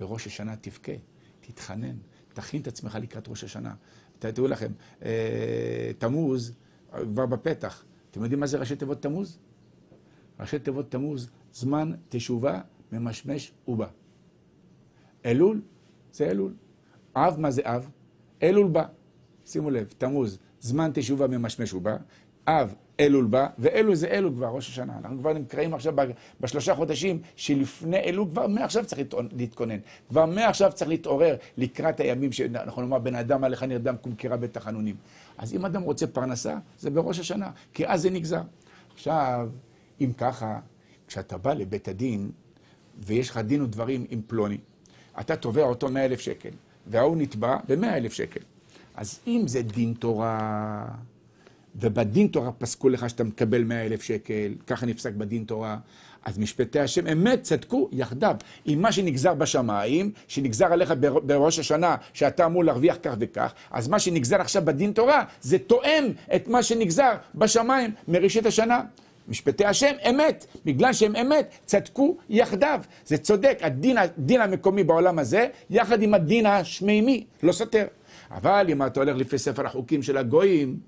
בראש השנה תבכה, תתחנן, תכין את עצמך לקראת ראש השנה. תדעו לכם, אה, תמוז כבר בפתח. אתם יודעים מה זה ראשי תיבות תמוז? ראשי תיבות תמוז, זמן תשובה ממשמש ובא. אלול זה אלול. אב, מה זה אב? אלול בא. שימו לב, תמוז, זמן תשובה ממשמש ובא. אב, אלול בא, ואלול זה אלול כבר, ראש השנה. אנחנו כבר נקראים עכשיו בשלושה חודשים שלפני אלול, כבר מעכשיו צריך להתכונן. כבר מעכשיו צריך להתעורר לקראת הימים שאנחנו נאמר, בן אדם עליך נרדם קום קירה בתחנונים. אז אם אדם רוצה פרנסה, זה בראש השנה, כי אז זה נגזר. עכשיו, אם ככה, כשאתה בא לבית הדין, ויש לך דין ודברים עם פלוני, אתה תובע אותו מאה אלף שקל, וההוא נתבע במאה אלף שקל. אז אם זה דין תורה... ובדין תורה פסקו לך שאתה מקבל מאה אלף שקל, ככה נפסק בדין תורה. אז משפטי השם אמת צדקו יחדיו. עם מה שנגזר בשמיים, שנגזר עליך בראש השנה, שאתה אמור להרוויח כך וכך, אז מה שנגזר עכשיו בדין תורה, זה תואם את מה שנגזר בשמיים מראשית השנה. משפטי השם אמת, בגלל שהם אמת, צדקו יחדיו. זה צודק, הדין, הדין המקומי בעולם הזה, יחד עם הדין השמימי, לא סותר. אבל אם אתה הולך לפי ספר החוקים של הגויים,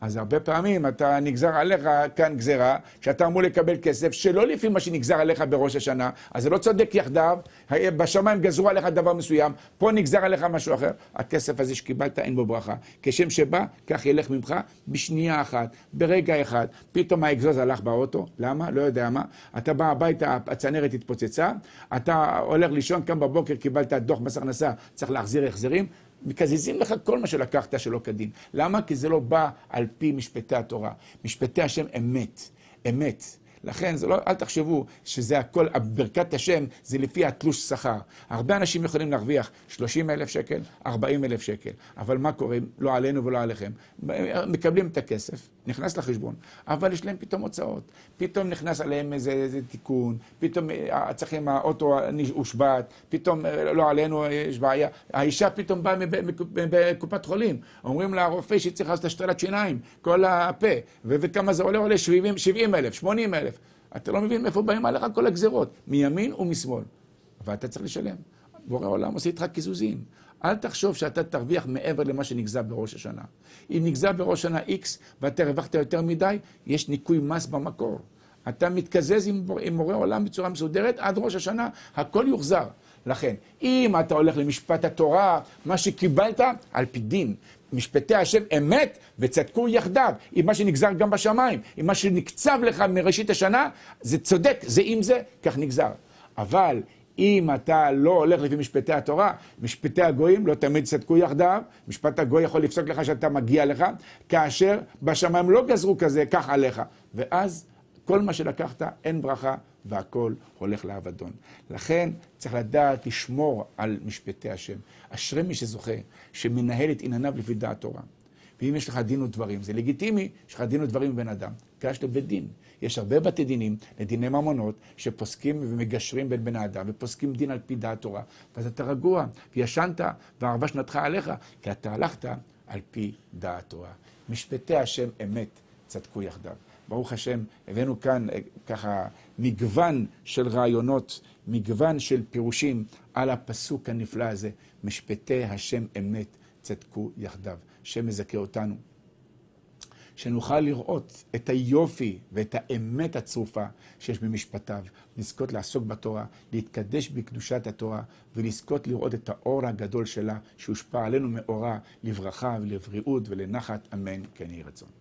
אז הרבה פעמים אתה נגזר עליך כאן גזירה, שאתה אמור לקבל כסף שלא לפי מה שנגזר עליך בראש השנה, אז זה לא צודק יחדיו, בשמיים גזרו עליך דבר מסוים, פה נגזר עליך משהו אחר. הכסף הזה שקיבלת אין בו ברכה. כשם שבא, כך ילך ממך בשנייה אחת, ברגע אחד. פתאום האגזוז הלך באוטו, למה? לא יודע מה. אתה בא הביתה, הצנרת התפוצצה, אתה הולך לישון, קם בבוקר, קיבלת דוח מס הכנסה, צריך להחזיר החזרים, מקזזים לך כל מה שלקחת שלא כדין. למה? כי זה לא בא על פי משפטי התורה. משפטי השם אמת, אמת. לכן, לא, אל תחשבו שזה הכל, ברכת השם זה לפי התלוש שכר. הרבה אנשים יכולים להרוויח 30 אלף שקל, 40 אלף שקל, אבל מה קורה? לא עלינו ולא עליכם. מקבלים את הכסף, נכנס לחשבון, אבל יש להם פתאום הוצאות. פתאום נכנס עליהם איזה, איזה תיקון, פתאום אה, צריכים, האוטו הושבת, פתאום אה, לא עלינו יש בעיה. האישה פתאום באה מקופת חולים, אומרים לה הרופא שהיא צריכה לעשות השתלת שיניים, כל הפה, וכמה זה עולה? עולה 70 אלף, 80 אלף. אתה לא מבין מאיפה באים עליך כל הגזרות, מימין ומשמאל. ואתה צריך לשלם. בורא העולם עושה איתך קיזוזים. אל תחשוב שאתה תרוויח מעבר למה שנגזר בראש השנה. אם נגזר בראש השנה X ואתה הרווחת יותר מדי, יש ניכוי מס במקור. אתה מתקזז עם, עם מורה עולם בצורה מסודרת, עד ראש השנה הכל יוחזר. לכן, אם אתה הולך למשפט התורה, מה שקיבלת, על פי דין, משפטי השם אמת וצדקו יחדיו, עם מה שנגזר גם בשמיים, עם מה שנקצב לך מראשית השנה, זה צודק, זה עם זה, כך נגזר. אבל אם אתה לא הולך לפי משפטי התורה, משפטי הגויים לא תמיד צדקו יחדיו, משפט הגוי יכול לפסוק לך שאתה מגיע לך, כאשר בשמיים לא גזרו כזה, כך עליך. ואז כל מה שלקחת, אין ברכה, והכל הולך לאבדון. לכן צריך לדעת לשמור על משפטי השם. אשרי מי שזוכה, שמנהל את ענייניו לפי דעת תורה. ואם יש לך דין ודברים, זה לגיטימי, יש לך דין ודברים עם בן אדם. גש לבית דין. יש הרבה בתי דינים לדיני ממונות שפוסקים ומגשרים בין בני אדם ופוסקים דין על פי דעת תורה. ואז אתה רגוע, וישנת, וערבה שנתך עליך, כי אתה הלכת על פי דעת תורה. משפטי השם אמת צדקו יחדיו. ברוך השם, הבאנו כאן אה, ככה מגוון של רעיונות, מגוון של פירושים על הפסוק הנפלא הזה, משפטי השם אמת צדקו יחדיו. השם מזכה אותנו. שנוכל לראות את היופי ואת האמת הצרופה שיש במשפטיו, לזכות לעסוק בתורה, להתקדש בקדושת התורה, ולזכות לראות את האור הגדול שלה, שהושפע עלינו מאורה לברכה ולבריאות ולנחת, אמן כן יהי רצון.